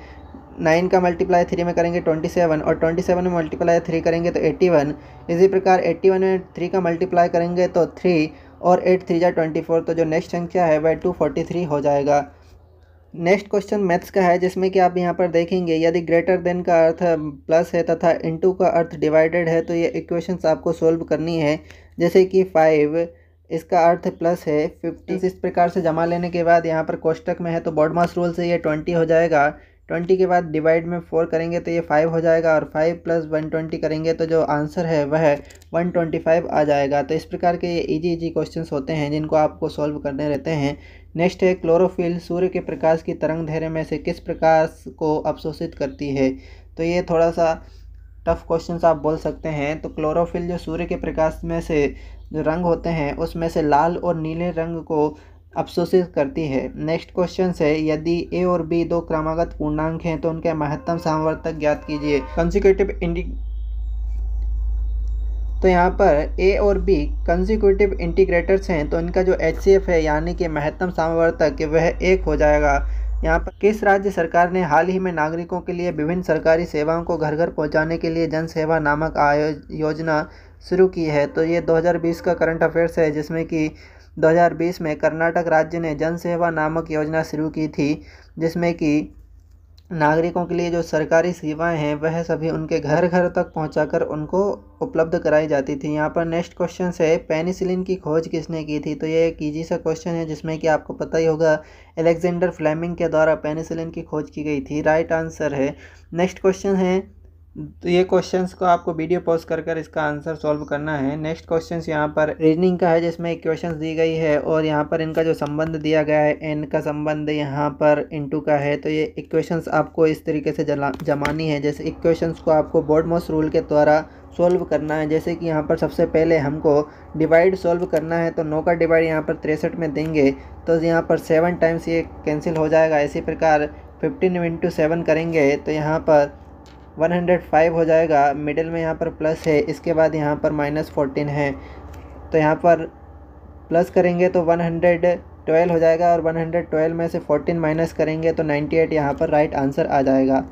नाइन का मल्टीप्लाई थ्री में करेंगे ट्वेंटी सेवन और ट्वेंटी सेवन में मल्टीप्लाई थ्री करेंगे तो एट्टी वन इसी प्रकार एट्टी वन में थ्री का मल्टीप्लाई करेंगे तो थ्री और एट थ्री जा ट्वेंटी फोर तो जो नेक्स्ट संख्या है, वह टू फोर्टी थ्री हो जाएगा। नेक्स्ट क्वेश्चन मैथ्स का है, जिसमें कि आप यहाँ पर देखेंगे, यदि ग्रेटर देन का अर्थ प्लस है तथा इनटू का अर्थ डिवाइडेड है तो ये इक्वेशंस आपको सोल्व करनी है। जैसे कि फाइव इसका अर्थ प्लस है फिफ्टी इस प्रकार से जमा लेने के बाद यहाँ पर कोष्टक में है तो बॉडमास रूल से ये ट्वेंटी हो जाएगा। ट्वेंटी के बाद डिवाइड में फोर करेंगे तो ये फाइव हो जाएगा, और फाइव प्लस वन ट्वेंटी करेंगे तो जो आंसर है वह वन ट्वेंटी फाइव आ जाएगा। तो इस प्रकार के ये इजी इजी क्वेश्चंस होते हैं, जिनको आपको सॉल्व करने रहते हैं। नेक्स्ट है, क्लोरोफिल सूर्य के प्रकाश की तरंग धैर्य में से किस प्रकाश को अवशोषित करती है? तो ये थोड़ा सा टफ क्वेश्चन आप बोल सकते हैं। तो क्लोरोफिल जो सूर्य के प्रकाश में से जो रंग होते हैं, उसमें से लाल और नीले रंग को अवशोषित करती है। नेक्स्ट क्वेश्चन है, यदि ए और बी दो क्रमागत पूर्णांक हैं तो उनके महत्तम सामवर्तक ज्ञात कीजिए। कंसिक्यूटिव इंडी तो यहाँ पर ए और बी कंसिक्यूटिव इंटीग्रेटर्स हैं तो इनका जो एचसीएफ है, यानी कि महत्तम सामवर्तक वह एक हो जाएगा। यहाँ पर किस राज्य सरकार ने हाल ही में नागरिकों के लिए विभिन्न सरकारी सेवाओं को घर घर पहुँचाने के लिए जन सेवा नामक योजना शुरू की है? तो ये 2020 का करंट अफेयर्स है, जिसमें कि 2020 में कर्नाटक राज्य ने जन सेवा नामक योजना शुरू की थी, जिसमें कि नागरिकों के लिए जो सरकारी सेवाएँ हैं, वह सभी उनके घर घर तक पहुंचाकर उनको उपलब्ध कराई जाती थी। यहाँ पर नेक्स्ट क्वेश्चन है पेनिसिलिन की खोज किसने की थी? तो ये एक ईजी सा क्वेश्चन है, जिसमें कि आपको पता ही होगा एलेक्जेंडर फ्लेमिंग के द्वारा पेनिसिलिन की खोज की गई थी। राइट आंसर है। नेक्स्ट क्वेश्चन है तो ये क्वेश्चंस को आपको वीडियो पॉज कर कर इसका आंसर सॉल्व करना है। नेक्स्ट क्वेश्चंस यहाँ पर रीजनिंग का है, जिसमें इक्वेशंस दी गई है और यहाँ पर इनका जो संबंध दिया गया है एन का संबंध यहाँ पर इनटू का है। तो ये इक्वेशंस आपको इस तरीके से जला, जमानी है। जैसे इक्वेशंस को आपको बोर्ड बोर्डमोस रूल के द्वारा सॉल्व करना है। जैसे कि यहाँ पर सबसे पहले हमको डिवाइड सॉल्व करना है तो नौ का डिवाइड यहाँ पर तिरसठ में देंगे। तो यहाँ पर सेवन टाइम्स ये कैंसिल हो जाएगा। इसी प्रकार फिफ्टीन इंटू सेवन करेंगे तो यहाँ पर वन हंड्रेड फाइव हो जाएगा। मिडिल में यहाँ पर प्लस है, इसके बाद यहाँ पर माइनस फोर्टीन है। तो यहाँ पर प्लस करेंगे तो वन हंड्रेड ट्वेल्व हो जाएगा और वन हंड्रेड ट्वेल्व में से फोर्टीन माइनस करेंगे तो नाइन्टी एट यहाँ पर राइट आंसर आ जाएगा।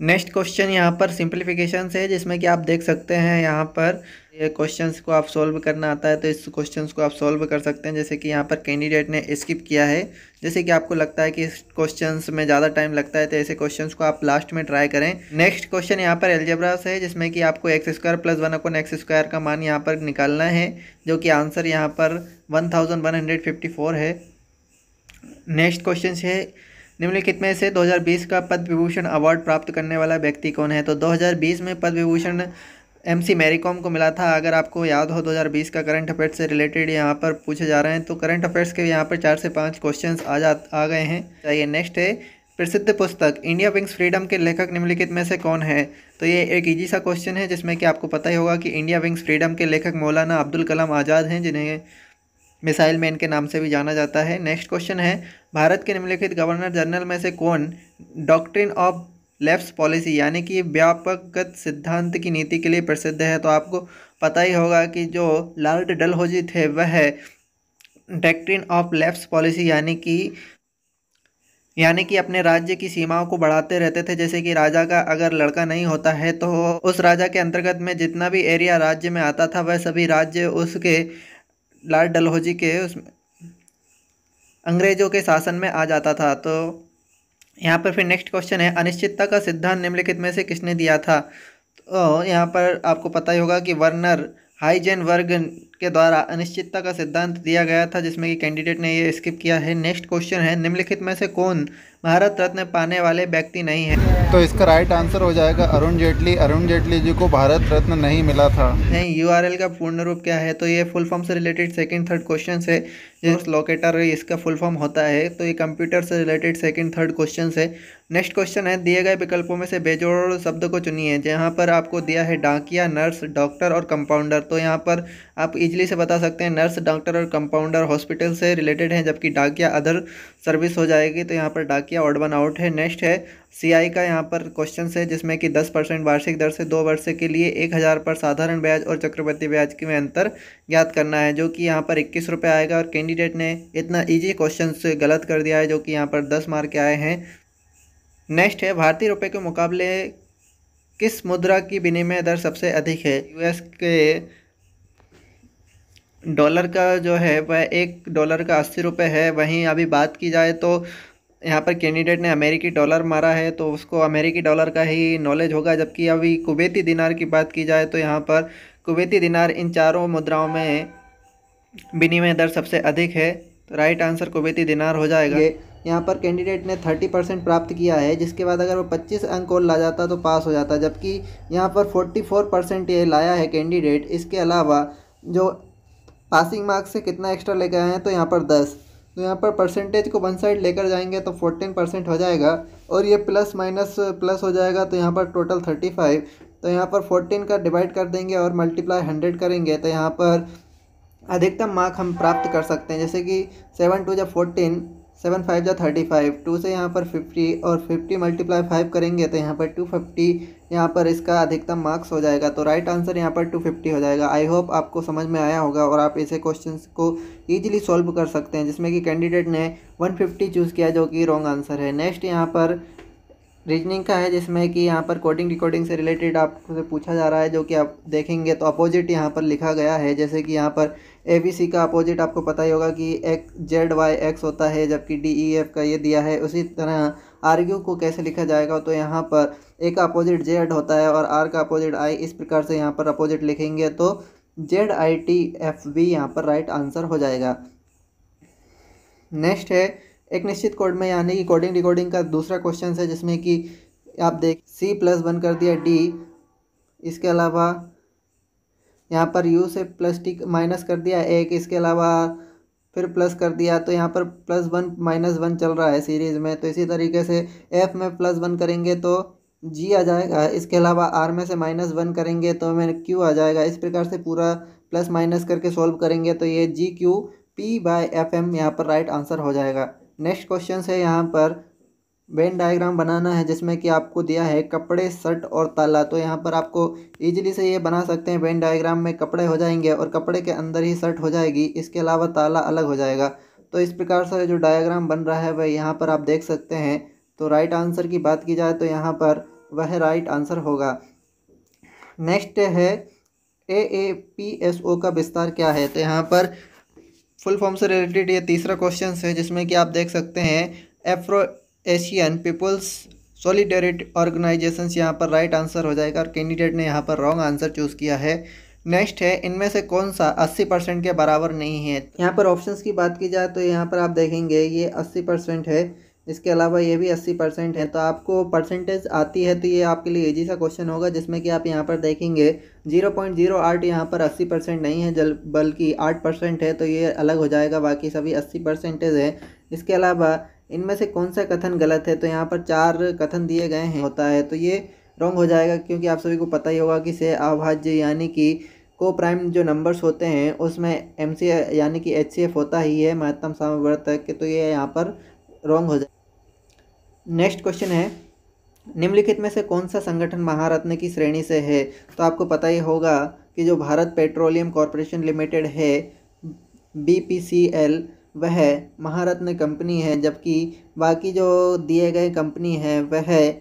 नेक्स्ट क्वेश्चन यहाँ पर सिंप्लीफिकेशन से जिसमें कि आप देख सकते हैं यहाँ पर ये क्वेश्चंस को आप सॉल्व करना आता है तो इस क्वेश्चंस को आप सॉल्व कर सकते हैं। जैसे कि यहाँ पर कैंडिडेट ने स्किप किया है। जैसे कि आपको लगता है कि इस क्वेश्चंस में ज़्यादा टाइम लगता है तो ऐसे क्वेश्चंस को आप लास्ट में ट्राई करें। नेक्स्ट क्वेश्चन यहाँ पर एल्जेब्रास है, जिसमें कि आपको X square plus one upon X square का मान यहाँ पर निकालना है, जो कि आंसर यहाँ पर one thousand one hundred fifty four है। नेक्स्ट क्वेश्चन है, निम्नलिखित में से 2020 का पद्म विभूषण अवार्ड प्राप्त करने वाला व्यक्ति कौन है? तो 2020 में पद्म विभूषण एम सी मेरी कॉम को मिला था। अगर आपको याद हो 2020 का करंट अफेयर्स से रिलेटेड यहाँ पर पूछे जा रहे हैं तो करंट अफेयर्स के यहाँ पर चार से पाँच क्वेश्चंस आ जा, आ गए हैं। चाहिए नेक्स्ट है, प्रसिद्ध पुस्तक इंडिया विंग्स फ्रीडम के लेखक निम्नलिखित में से कौन है? तो ये एक इजी सा क्वेश्चन है, जिसमें कि आपको पता ही होगा कि इंडिया विंग्स फ्रीडम के लेखक मौलाना अब्दुल कलाम आज़ाद हैं, जिन्हें मिसाइल मैन के नाम से भी जाना जाता है। नेक्स्ट क्वेश्चन है, भारत के निम्नलिखित गवर्नर जनरल में से कौन डॉक्ट्रिन ऑफ़ लेफ़्ट पॉलिसी, यानी कि व्यापकगत सिद्धांत की नीति के लिए प्रसिद्ध है। तो आपको पता ही होगा कि जो लॉर्ड डलहोजी थे, वह डॉक्ट्रिन ऑफ़ लेफ़्ट पॉलिसी, यानी कि यानी कि अपने राज्य की सीमाओं को बढ़ाते रहते थे। जैसे कि राजा का अगर लड़का नहीं होता है तो उस राजा के अंतर्गत में जितना भी एरिया राज्य में आता था, वह सभी राज्य उसके, लॉर्ड डलहौजी के उस, अंग्रेज़ों के शासन में आ जाता था। तो यहाँ पर फिर नेक्स्ट क्वेश्चन है, अनिश्चितता का सिद्धांत निम्नलिखित में से किसने दिया था? तो यहाँ पर आपको पता ही होगा कि वर्नर हाइजेन वर्ग के द्वारा अनिश्चितता का सिद्धांत दिया गया था, जिसमें कि कैंडिडेट ने ये स्किप किया है। नेक्स्ट क्वेश्चन है, निम्नलिखित में से कौन भारत रत्न पाने वाले व्यक्ति नहीं है। तो इसका राइट आंसर हो जाएगा अरुण जेटली। अरुण जेटली जी को भारत रत्न नहीं मिला था। नहीं यूआरएल का पूर्ण रूप क्या है? तो ये फुल फॉर्म से रिलेटेड सेकंड थर्ड क्वेश्चन है। जो लोकेटर इसका फुल फॉर्म होता है तो ये कंप्यूटर से रिलेटेड सेकेंड थर्ड क्वेश्चन है। नेक्स्ट क्वेश्चन है, दिए गए विकल्पों में से बेजोड़ शब्द को चुनिए, जहाँ पर आपको दिया है डाकिया, नर्स, डॉक्टर और कंपाउंडर। तो यहाँ पर आप इजीली से बता सकते हैं, नर्स, डॉक्टर और कंपाउंडर हॉस्पिटल से रिलेटेड हैं, जबकि डाकिया अदर सर्विस हो जाएगी। तो यहाँ पर डाकिया ऑड वन आउट है। नेक्स्ट है सीआई का यहाँ पर क्वेश्चन है, जिसमें कि दस परसेंट वार्षिक दर से दो वर्ष के लिए एक हज़ार पर साधारण ब्याज और चक्रवर्ती ब्याज के में अंतर ज्ञात करना है, जो कि यहाँ पर इक्कीस रुपये आएगा। और कैंडिडेट ने इतना ईजी क्वेश्चन गलत कर दिया है, जो कि यहाँ पर दस मार्क आए हैं। नेक्स्ट है, भारतीय रुपये के मुकाबले किस मुद्रा की विनिमय दर सबसे अधिक है? यूएस के डॉलर का जो है, वह एक डॉलर का अस्सी रुपये है। वहीं अभी बात की जाए तो यहाँ पर कैंडिडेट ने अमेरिकी डॉलर मारा है तो उसको अमेरिकी डॉलर का ही नॉलेज होगा। जबकि अभी कुवैती दिनार की बात की जाए तो यहाँ पर कुवैती दिनार इन चारों मुद्राओं में विनिमय दर सबसे अधिक है। तो राइट आंसर कुवैती दिनार हो जाएगा। यहाँ पर कैंडिडेट ने थर्टी परसेंट प्राप्त किया है, जिसके बाद अगर वो पच्चीस अंक और ला जाता तो पास हो जाता, जबकि यहाँ पर फोर्टी फोर परसेंट ये लाया है कैंडिडेट इसके अलावा जो पासिंग मार्क्स से कितना एक्स्ट्रा लेकर आए हैं तो यहाँ पर दस। तो यहाँ पर परसेंटेज को वन साइड लेकर जाएँगे तो फोर्टीन परसेंट हो जाएगा, और ये प्लस माइनस प्लस हो जाएगा तो यहाँ पर टोटल थर्टी फाइव तो यहाँ पर फोर्टीन का डिवाइड कर देंगे और मल्टीप्लाई हंड्रेड करेंगे तो यहाँ पर अधिकतम मार्क हम प्राप्त कर सकते हैं। जैसे कि सेवन टू जब फोर्टीन सेवन फाइव जा थर्टी फाइव, टू से यहाँ पर फिफ्टी और फिफ्टी मल्टीप्लाई फाइव करेंगे तो यहाँ पर टू फिफ्टी यहाँ पर इसका अधिकतम मार्क्स हो जाएगा। तो राइट आंसर यहाँ पर टू फिफ्टी हो जाएगा। आई होप आपको समझ में आया होगा और आप ऐसे क्वेश्चन को ईजिली सॉल्व कर सकते हैं, जिसमें कि कैंडिडेट ने वन फिफ्टी चूज़ किया जो कि रॉन्ग आंसर है। नेक्स्ट यहाँ पर रीजनिंग का है, जिसमें कि यहाँ पर कोडिंग रिकॉर्डिंग से रिलेटेड आपसे पूछा जा रहा है, जो कि आप देखेंगे तो अपोजिट यहाँ पर लिखा गया है। जैसे कि यहाँ पर ए बी सी का अपोजिट आपको पता ही होगा कि एक जेड वाई एक्स होता है, जबकि डी ई एफ़ का ये दिया है। उसी तरह आर यू को कैसे लिखा जाएगा तो यहाँ पर ए का अपोजिट जेड होता है और आर का अपोजिट आई इस प्रकार से यहाँ पर अपोजिट लिखेंगे तो Z I T F B यहाँ पर राइट आंसर हो जाएगा। नेक्स्ट है, एक निश्चित कोड में, यानी कि कोडिंग रिकॉर्डिंग का दूसरा क्वेश्चन है, जिसमें कि आप देख सी प्लस वन कर दिया डी इसके अलावा यहाँ पर यू से प्लस टी माइनस कर दिया, एक इसके अलावा फिर प्लस कर दिया तो यहाँ पर प्लस वन माइनस वन चल रहा है सीरीज़ में। तो इसी तरीके से एफ़ में प्लस वन करेंगे तो जी आ जाएगा। इसके अलावा आर में से माइनस वन करेंगे तो हमें क्यू आ जाएगा। इस प्रकार से पूरा प्लस माइनस करके सॉल्व करेंगे तो ये G Q P by F M यहाँ पर राइट आंसर हो जाएगा। नेक्स्ट क्वेश्चन है यहाँ पर। वेन डायग्राम बनाना है, जिसमें कि आपको दिया है कपड़े, शर्ट और ताला। तो यहाँ पर आपको इजीली से ये बना सकते हैं। वेन डायग्राम में कपड़े हो जाएँगे और कपड़े के अंदर ही शर्ट हो जाएगी। इसके अलावा ताला अलग हो जाएगा। तो इस प्रकार से जो डायग्राम बन रहा है, वह यहाँ पर आप देख सकते हैं। तो राइट आंसर की बात की जाए तो यहाँ पर वह राइट आंसर होगा। नेक्स्ट है ए ए पी एस ओ का विस्तार क्या है? तो यहाँ पर फुल फॉर्म से रिलेटेड ये तीसरा क्वेश्चन है, जिसमें कि आप देख सकते हैं Afro Asian peoples solidarity organisation यहाँ पर राइट आंसर हो जाएगा और कैंडिडेट ने यहाँ पर रॉन्ग आंसर चूज़ किया है। नेक्स्ट है, इनमें से कौन सा 80 परसेंट के बराबर नहीं है? यहाँ पर ऑप्शंस की बात की जाए तो यहाँ पर आप देखेंगे, ये 80 परसेंट है। इसके अलावा ये भी अस्सी परसेंट है। तो आपको परसेंटेज आती है तो ये आपके लिए ईजी सा क्वेश्चन होगा, जिसमें कि आप यहाँ पर देखेंगे ज़ीरो पॉइंट ज़ीरो आठ यहाँ पर अस्सी परसेंट नहीं है, जल, बल्कि आठ परसेंट है तो ये अलग हो जाएगा, बाकी सभी अस्सी परसेंटेज है। इसके अलावा इनमें से कौन सा कथन गलत है? तो यहाँ पर चार कथन दिए गए हैं। होता है तो ये रॉन्ग हो जाएगा क्योंकि आप सभी को पता ही होगा कि से अभाज्य यानी कि को प्राइम जो नंबर्स होते हैं, उसमें एम सी यानी कि एच सी एफ़ होता ही है, महत्तम सामवर्तक तो ये यहाँ पर रॉन्ग हो जाए नेक्स्ट क्वेश्चन है, निम्नलिखित में से कौन सा संगठन महारत्न की श्रेणी से है? तो आपको पता ही होगा कि जो भारत पेट्रोलियम कॉरपोरेशन लिमिटेड है बी पी सी एल वह महारत्न कंपनी है, जबकि बाकी जो दिए गए कंपनी है, वह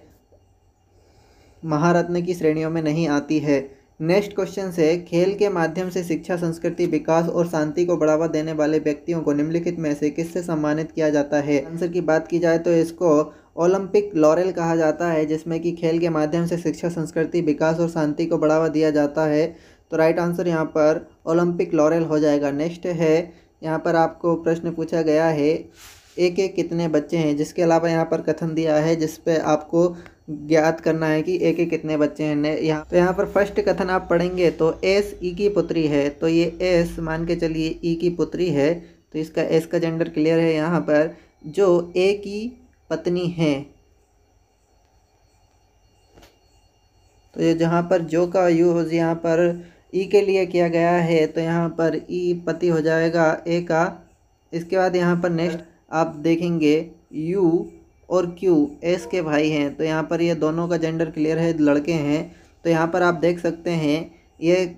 महारत्न की श्रेणियों में नहीं आती है। नेक्स्ट क्वेश्चन से, खेल के माध्यम से शिक्षा, संस्कृति, विकास और शांति को बढ़ावा देने वाले व्यक्तियों को निम्नलिखित में से किससे सम्मानित किया जाता है? आंसर की बात की जाए तो इसको ओलंपिक लॉरेल कहा जाता है, जिसमें कि खेल के माध्यम से शिक्षा, संस्कृति, विकास और शांति को बढ़ावा दिया जाता है। तो राइट आंसर यहाँ पर ओलंपिक लॉरेल हो जाएगा। नेक्स्ट है यहाँ पर आपको प्रश्न पूछा गया है एक एक कितने बच्चे हैं? जिसके अलावा यहाँ पर कथन दिया है, जिस पे आपको ज्ञात करना है कि एक एक कितने बच्चे हैं। यहाँ तो यहाँ पर फ़र्स्ट कथन आप पढ़ेंगे तो एस ई की पुत्री है तो ये एस मान के चलिए ई की पुत्री है तो इसका एस का जेंडर क्लियर है यहाँ पर, जो ए की पत्नी है। तो ये जहाँ पर जो का यूज़ यहाँ पर ई के लिए किया गया है तो यहाँ पर ई पति हो जाएगा ए का। इसके बाद यहाँ पर नेक्स्ट आप देखेंगे यू और क्यू एस के भाई हैं तो यहाँ पर ये दोनों का जेंडर क्लियर है, लड़के हैं। तो यहाँ पर आप देख सकते हैं, ये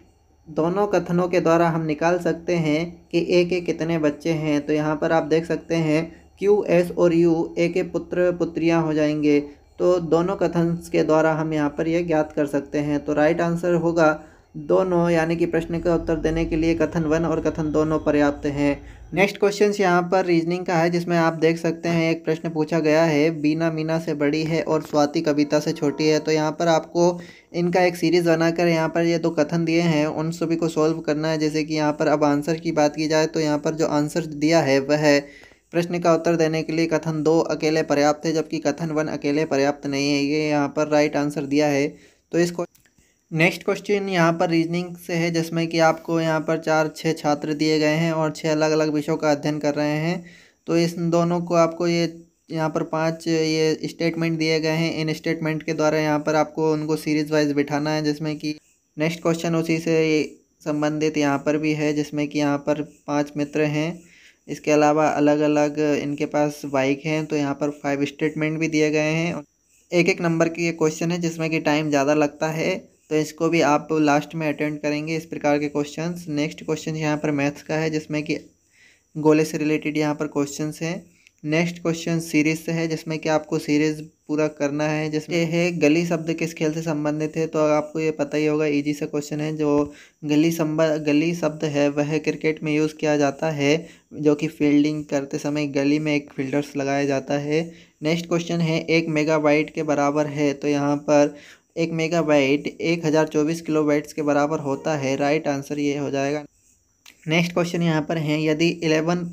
दोनों कथनों के द्वारा हम निकाल सकते हैं कि ए के कितने बच्चे हैं। तो यहाँ पर आप देख सकते हैं क्यू एस और यू ए के पुत्र, पुत्रियाँ हो जाएँगे। तो दोनों कथन के द्वारा हम यहाँ पर यह ज्ञात कर सकते हैं। तो राइट आंसर होगा दोनों, यानी कि प्रश्न का उत्तर देने के लिए कथन वन और कथन दोनों पर्याप्त हैं। नेक्स्ट क्वेश्चन यहाँ पर रीजनिंग का है, जिसमें आप देख सकते हैं, एक प्रश्न पूछा गया है, बीना मीना से बड़ी है और स्वाति कविता से छोटी है। तो यहाँ पर आपको इनका एक सीरीज़ बनाकर यहाँ पर ये दो कथन दिए हैं, उन सभी को सॉल्व करना है। जैसे कि यहाँ पर अब आंसर की बात की जाए तो यहाँ पर जो आंसर दिया है, वह है प्रश्न का उत्तर देने के लिए कथन दो अकेले पर्याप्त है, जबकि कथन वन अकेले पर्याप्त नहीं है। ये यहाँ पर राइट आंसर दिया है। तो इसको नेक्स्ट क्वेश्चन यहाँ पर रीजनिंग से है जिसमें कि आपको यहाँ पर चार छः छात्र दिए गए हैं और छः अलग अलग विषयों का अध्ययन कर रहे हैं। तो इस दोनों को आपको ये यहाँ पर पाँच ये स्टेटमेंट दिए गए हैं। इन स्टेटमेंट के द्वारा यहाँ पर आपको उनको सीरीज़ वाइज बिठाना है, जिसमें कि नेक्स्ट क्वेश्चन उसी से संबंधित यहाँ पर भी है, जिसमें कि यहाँ पर पाँच मित्र हैं। इसके अलावा अलग अलग इनके पास बाइक हैं तो यहाँ पर फाइव स्टेटमेंट भी दिए गए हैं। एक एक नंबर के ये क्वेश्चन है, जिसमें कि टाइम ज़्यादा लगता है। तो इसको भी आप लास्ट में अटेंड करेंगे इस प्रकार के क्वेश्चंस नेक्स्ट क्वेश्चन यहाँ पर मैथ्स का है, जिसमें कि गोले से रिलेटेड यहाँ पर क्वेश्चंस हैं। नेक्स्ट क्वेश्चन सीरीज़ से है, जिसमें कि आपको सीरीज़ पूरा करना है, जिसमें है गली शब्द किस खेल से संबंधित है? तो आपको ये पता ही होगा इजी सा क्वेश्चन है, जो गली संबंध गली शब्द है, वह क्रिकेट में यूज़ किया जाता है, जो कि फील्डिंग करते समय गली में एक फील्डर्स लगाया जाता है। नेक्स्ट क्वेश्चन है, एक मेगाबाइट के बराबर है तो यहाँ पर एक मेगा बाइट एक हज़ार चौबीस किलो बाइट्स के बराबर होता है। राइट आंसर ये हो जाएगा। नेक्स्ट क्वेश्चन यहाँ पर है, यदि इलेवन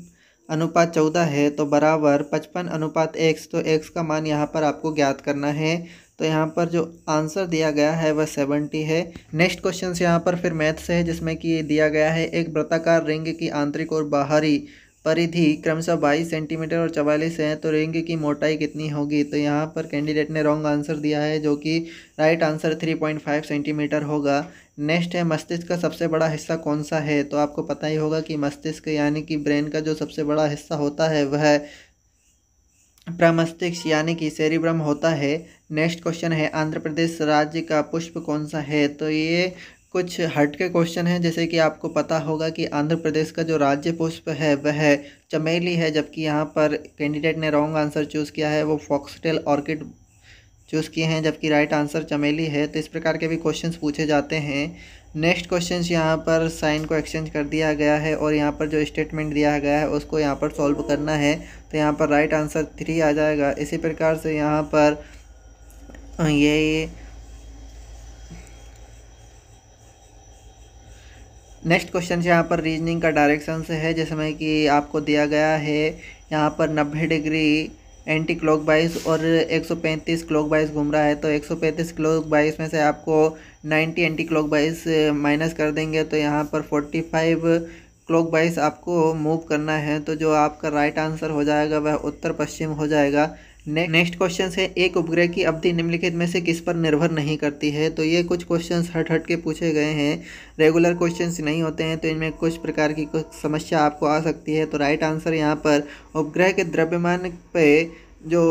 अनुपात चौदह है तो बराबर पचपन अनुपात एक्स तो एक्स का मान यहाँ पर आपको ज्ञात करना है। तो यहाँ पर जो आंसर दिया गया है, वह सेवेंटी है। नेक्स्ट क्वेश्चन यहाँ पर फिर मैथ्स है, जिसमें कि दिया गया है, एक वृत्ताकार रिंग की आंतरिक और बाहरी परिधि क्रमशः बाईस सेंटीमीटर और चवालीस है तो रिंग की मोटाई कितनी होगी? तो यहाँ पर कैंडिडेट ने रॉन्ग आंसर दिया है, जो कि right answer three point five centimetre होगा। नेक्स्ट है, मस्तिष्क का सबसे बड़ा हिस्सा कौन सा है? तो आपको पता ही होगा कि मस्तिष्क यानी कि ब्रेन का जो सबसे बड़ा हिस्सा होता है, वह प्रमस्तिष्क यानी कि सेरिब्रम होता है। नेक्स्ट क्वेश्चन है, आंध्र प्रदेश राज्य का पुष्प कौन सा है? तो ये कुछ हट के क्वेश्चन हैं, जैसे कि आपको पता होगा कि आंध्र प्रदेश का जो राज्य पुष्प है, वह चमेली है, जबकि यहाँ पर कैंडिडेट ने रॉन्ग आंसर चूज़ किया है, वो फॉक्सटेल ऑर्किड चूज़ किए हैं, जबकि राइट आंसर चमेली है। तो इस प्रकार के भी क्वेश्चन पूछे जाते हैं। नेक्स्ट क्वेश्चन यहाँ पर साइन को एक्सचेंज कर दिया गया है और यहाँ पर जो स्टेटमेंट दिया गया है, उसको यहाँ पर सॉल्व करना है। तो यहाँ पर राइट आंसर थ्री आ जाएगा। इसी प्रकार से यहाँ पर ये नेक्स्ट क्वेश्चन यहाँ पर रीजनिंग का डायरेक्शन से है जिसमें कि आपको दिया गया है, यहाँ पर नब्बे डिग्री एंटी क्लॉक बाइस और 135 क्लॉक बाइस घूम रहा है तो 135 क्लॉक बाइस में से आपको 90 एंटी क्लॉक बाइस माइनस कर देंगे तो यहाँ पर 45 क्लॉक बाइस आपको मूव करना है तो जो आपका राइट आंसर हो जाएगा, वह उत्तर पश्चिम हो जाएगा। नेक्स्ट क्वेश्चन है, एक उपग्रह की अवधि निम्नलिखित में से किस पर निर्भर नहीं करती है? तो ये कुछ क्वेश्चन हट हट के पूछे गए हैं। रेगुलर क्वेश्चन नहीं होते हैं तो इनमें कुछ प्रकार की कुछ समस्या आपको आ सकती है। तो राइट आंसर यहाँ पर, उपग्रह के द्रव्यमान पे जो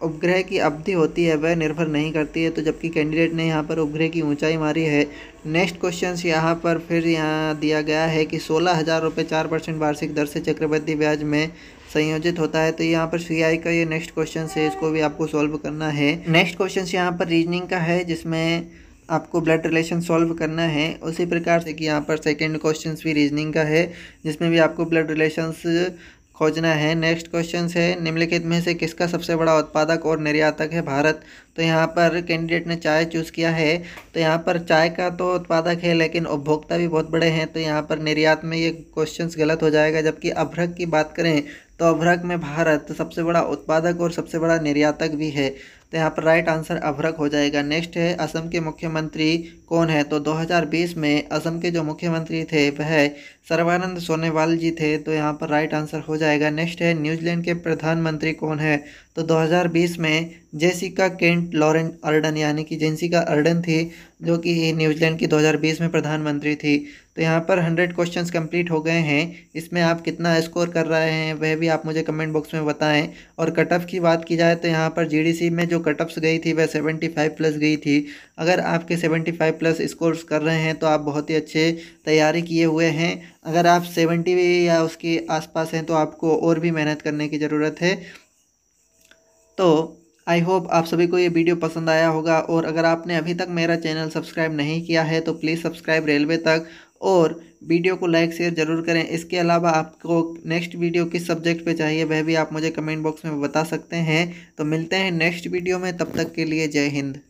उपग्रह की अवधि होती है, वह निर्भर नहीं करती है। तो जबकि कैंडिडेट ने यहाँ पर उपग्रह की ऊंचाई मारी है। नेक्स्ट क्वेश्चन यहाँ पर फिर यहाँ दिया गया है कि सोलह हज़ार रुपये चार परसेंट वार्षिक दर से चक्रवृद्धि ब्याज में संयोजित होता है तो यहाँ पर सी आई का ये नेक्स्ट क्वेश्चन है इसको भी आपको सॉल्व करना है। नेक्स्ट क्वेश्चन यहाँ पर रीजनिंग का है, जिसमें आपको ब्लड रिलेशन सॉल्व करना है। उसी प्रकार से कि यहाँ पर सेकेंड क्वेश्चन भी रीजनिंग का है, जिसमें भी आपको ब्लड रिलेशंस खोजना है। नेक्स्ट क्वेश्चन है, निम्नलिखित में से किसका सबसे बड़ा उत्पादक और निर्यातक है भारत? तो यहाँ पर कैंडिडेट ने चाय चूज़ किया है। तो यहाँ पर चाय का तो उत्पादक है, लेकिन उपभोक्ता भी बहुत बड़े हैं। तो यहाँ पर निर्यात में ये क्वेश्चन गलत हो जाएगा। जबकि अभ्रक की बात करें तो अभ्रक में भारत सबसे बड़ा उत्पादक और सबसे बड़ा निर्यातक भी है। तो यहाँ पर राइट आंसर अभ्रक हो जाएगा। नेक्स्ट है, असम के मुख्यमंत्री कौन है? तो 2020 में असम के जो मुख्यमंत्री थे, वह सर्बानंद सोनेवाल जी थे। तो यहाँ पर राइट आंसर हो जाएगा। नेक्स्ट है, न्यूजीलैंड के प्रधानमंत्री कौन है? तो 2020 में जेसिका केंट लॉरेंट अर्डन, यानी कि जेंसिका अर्डन थी, जो कि न्यूजीलैंड की 2020 में प्रधानमंत्री थी। तो यहाँ पर 100 क्वेश्चंस कंप्लीट हो गए हैं। इसमें आप कितना स्कोर कर रहे हैं, वह भी आप मुझे कमेंट बॉक्स में बताएँ। और कट ऑफ़ की बात की जाए तो यहाँ पर जीडीसी में जो कट ऑफ्स गई थी, वह 75 प्लस गई थी। अगर आपके 75 प्लस स्कोर्स कर रहे हैं तो आप बहुत ही अच्छे तैयारी किए हुए हैं। अगर आप सेवेंटी या उसके आसपास हैं तो आपको और भी मेहनत करने की ज़रूरत है। तो आई होप आप सभी को ये वीडियो पसंद आया होगा। और अगर आपने अभी तक मेरा चैनल सब्सक्राइब नहीं किया है तो प्लीज़ सब्सक्राइब रेलवे तक। और वीडियो को लाइक, शेयर ज़रूर करें। इसके अलावा आपको नेक्स्ट वीडियो किस सब्जेक्ट पे चाहिए, वह भी आप मुझे कमेंट बॉक्स में बता सकते हैं। तो मिलते हैं नेक्स्ट वीडियो में, तब तक के लिए जय हिंद।